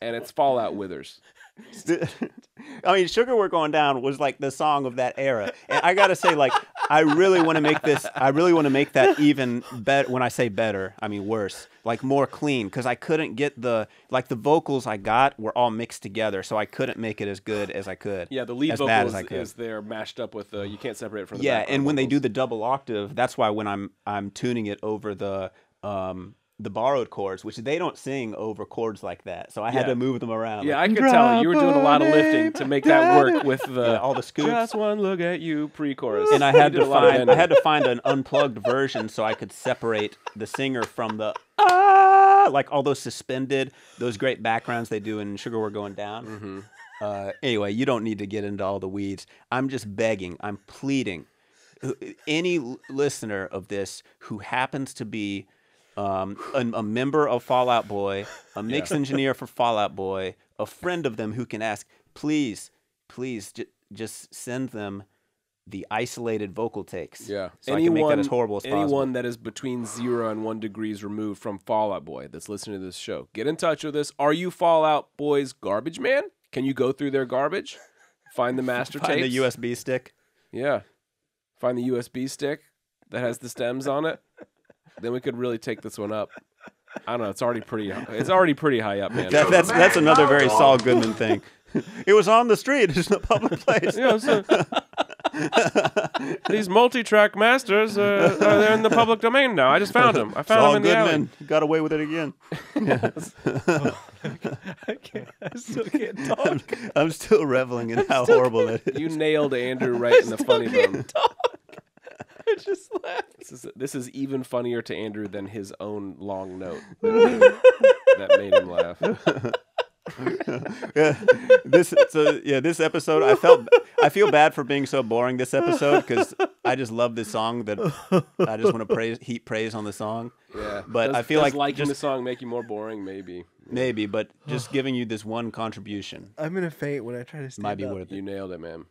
and it's Fallout Withers. I mean, Sugar We're Going Down was like the song of that era. And I gotta say, like, I really want to make this, I really want to make that even better. When I say better, I mean worse, like more clean, because I couldn't get the, like, the vocals I got were all mixed together, so I couldn't make it as good as I could. Yeah, the lead as vocal is, as I could. is there mashed up with the you can't separate it from the yeah, and when they do the double octave, that's why when I'm I'm tuning it over the um the borrowed chords, which they don't sing over chords like that, so I had to move them around. Yeah, I like, could tell you were doing a lot of lifting to make that work with the Yeah, all the scoops. Just one look at you pre-chorus. and I had to a lot of find I had to find an unplugged version so I could separate the singer from the ah like all those suspended those great backgrounds they do in Sugar We're Going Down. Mm-hmm. Uh, anyway, you don't need to get into all the weeds. I'm just begging. I'm pleading. Any listener of this who happens to be um, a, a member of Fall Out Boy, a mix engineer for Fall Out Boy, a friend of them who can ask, please, please, j- just send them the isolated vocal takes. Yeah. So I can make that as horrible as anyone possible. that is between zero and one degrees removed from Fall Out Boy that's listening to this show, get in touch with us. Are you Fall Out Boy's garbage man? Can you go through their garbage? Find the master Find tapes. the USB stick. Yeah. Find the USB stick that has the stems on it. Then we could really take this one up. I don't know. It's already pretty. It's already pretty high up, man. That, that's that's another very Saul Goodman thing. it was on the street. It's in a public place. Yeah, so- these multi-track masters uh, are they're in the public domain now. I just found them. I found Saul them in the alley. Goodman got away with it again. I can't, I still can't talk. I'm still reveling in how horrible that is. You nailed Andrew right in the funny bone. I just laughed. This is, this is even funnier to Andrew than his own long note that made him laugh. Yeah, this so yeah this episode I felt I feel bad for being so boring this episode because I just love this song that I just want to praise heap praise on the song Yeah, But Does- I feel like liking just- the song make you more boring. Maybe maybe but just giving you this one contribution I'm gonna faint when I try to stand might be up. worth it. you nailed it, man.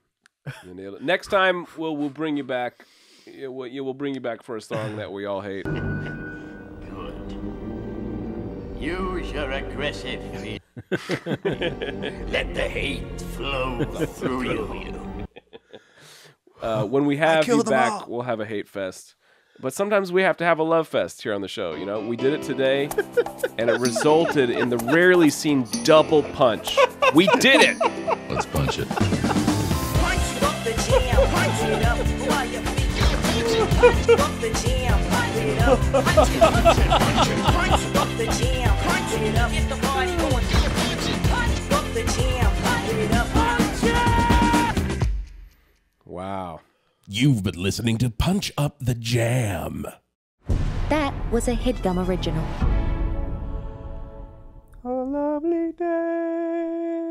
You nailed it. Next time we'll we'll bring you back. Yeah, we'll, yeah, we'll bring you back for a song that we all hate. Good. Use your aggressive feet. Let the hate flow through you. Uh, when we have you back, all. we'll have a hate fest. But sometimes we have to have a love fest here on the show. You know, we did it today, and it resulted in the rarely seen double punch. We did it. Let's punch it. Feet. Punch up the jam, punch it up, punch it, punch it, punch it. Punch up the jam, punch it up, get the party going. Punch up the jam, punch it up, punch it. Wow. You've been listening to Punch Up the Jam. That was a headgum original. A lovely day.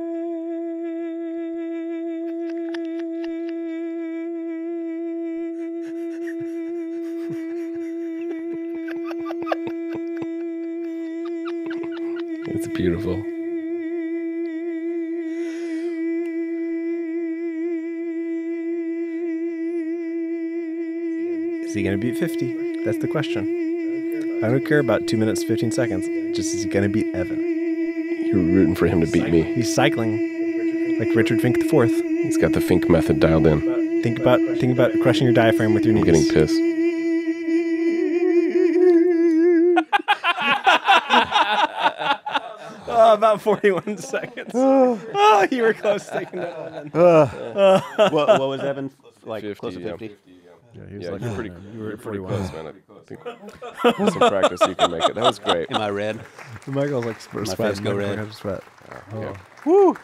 Beautiful. Is he going to beat 50? That's the question. I don't care about 2 minutes 15 seconds. Just is he going to beat Evan? You're rooting for him to beat me. He's cycling like Richard Fink IV. He's got the Fink method dialed in. Think about think about crushing your diaphragm with your knees. I'm getting pissed. Oh, about 41 seconds. oh, you were close to taking that one. in. what, what was Evan like? 50, close to 50. Yeah, he was Yeah, like, you're oh, pretty, you were you're at pretty 41. close, man. I think with some practice you can make it. That was great. Am I red? Michael's like sweat. My sweat. face go Michael red. had to sweat. Yeah. Oh. Woo!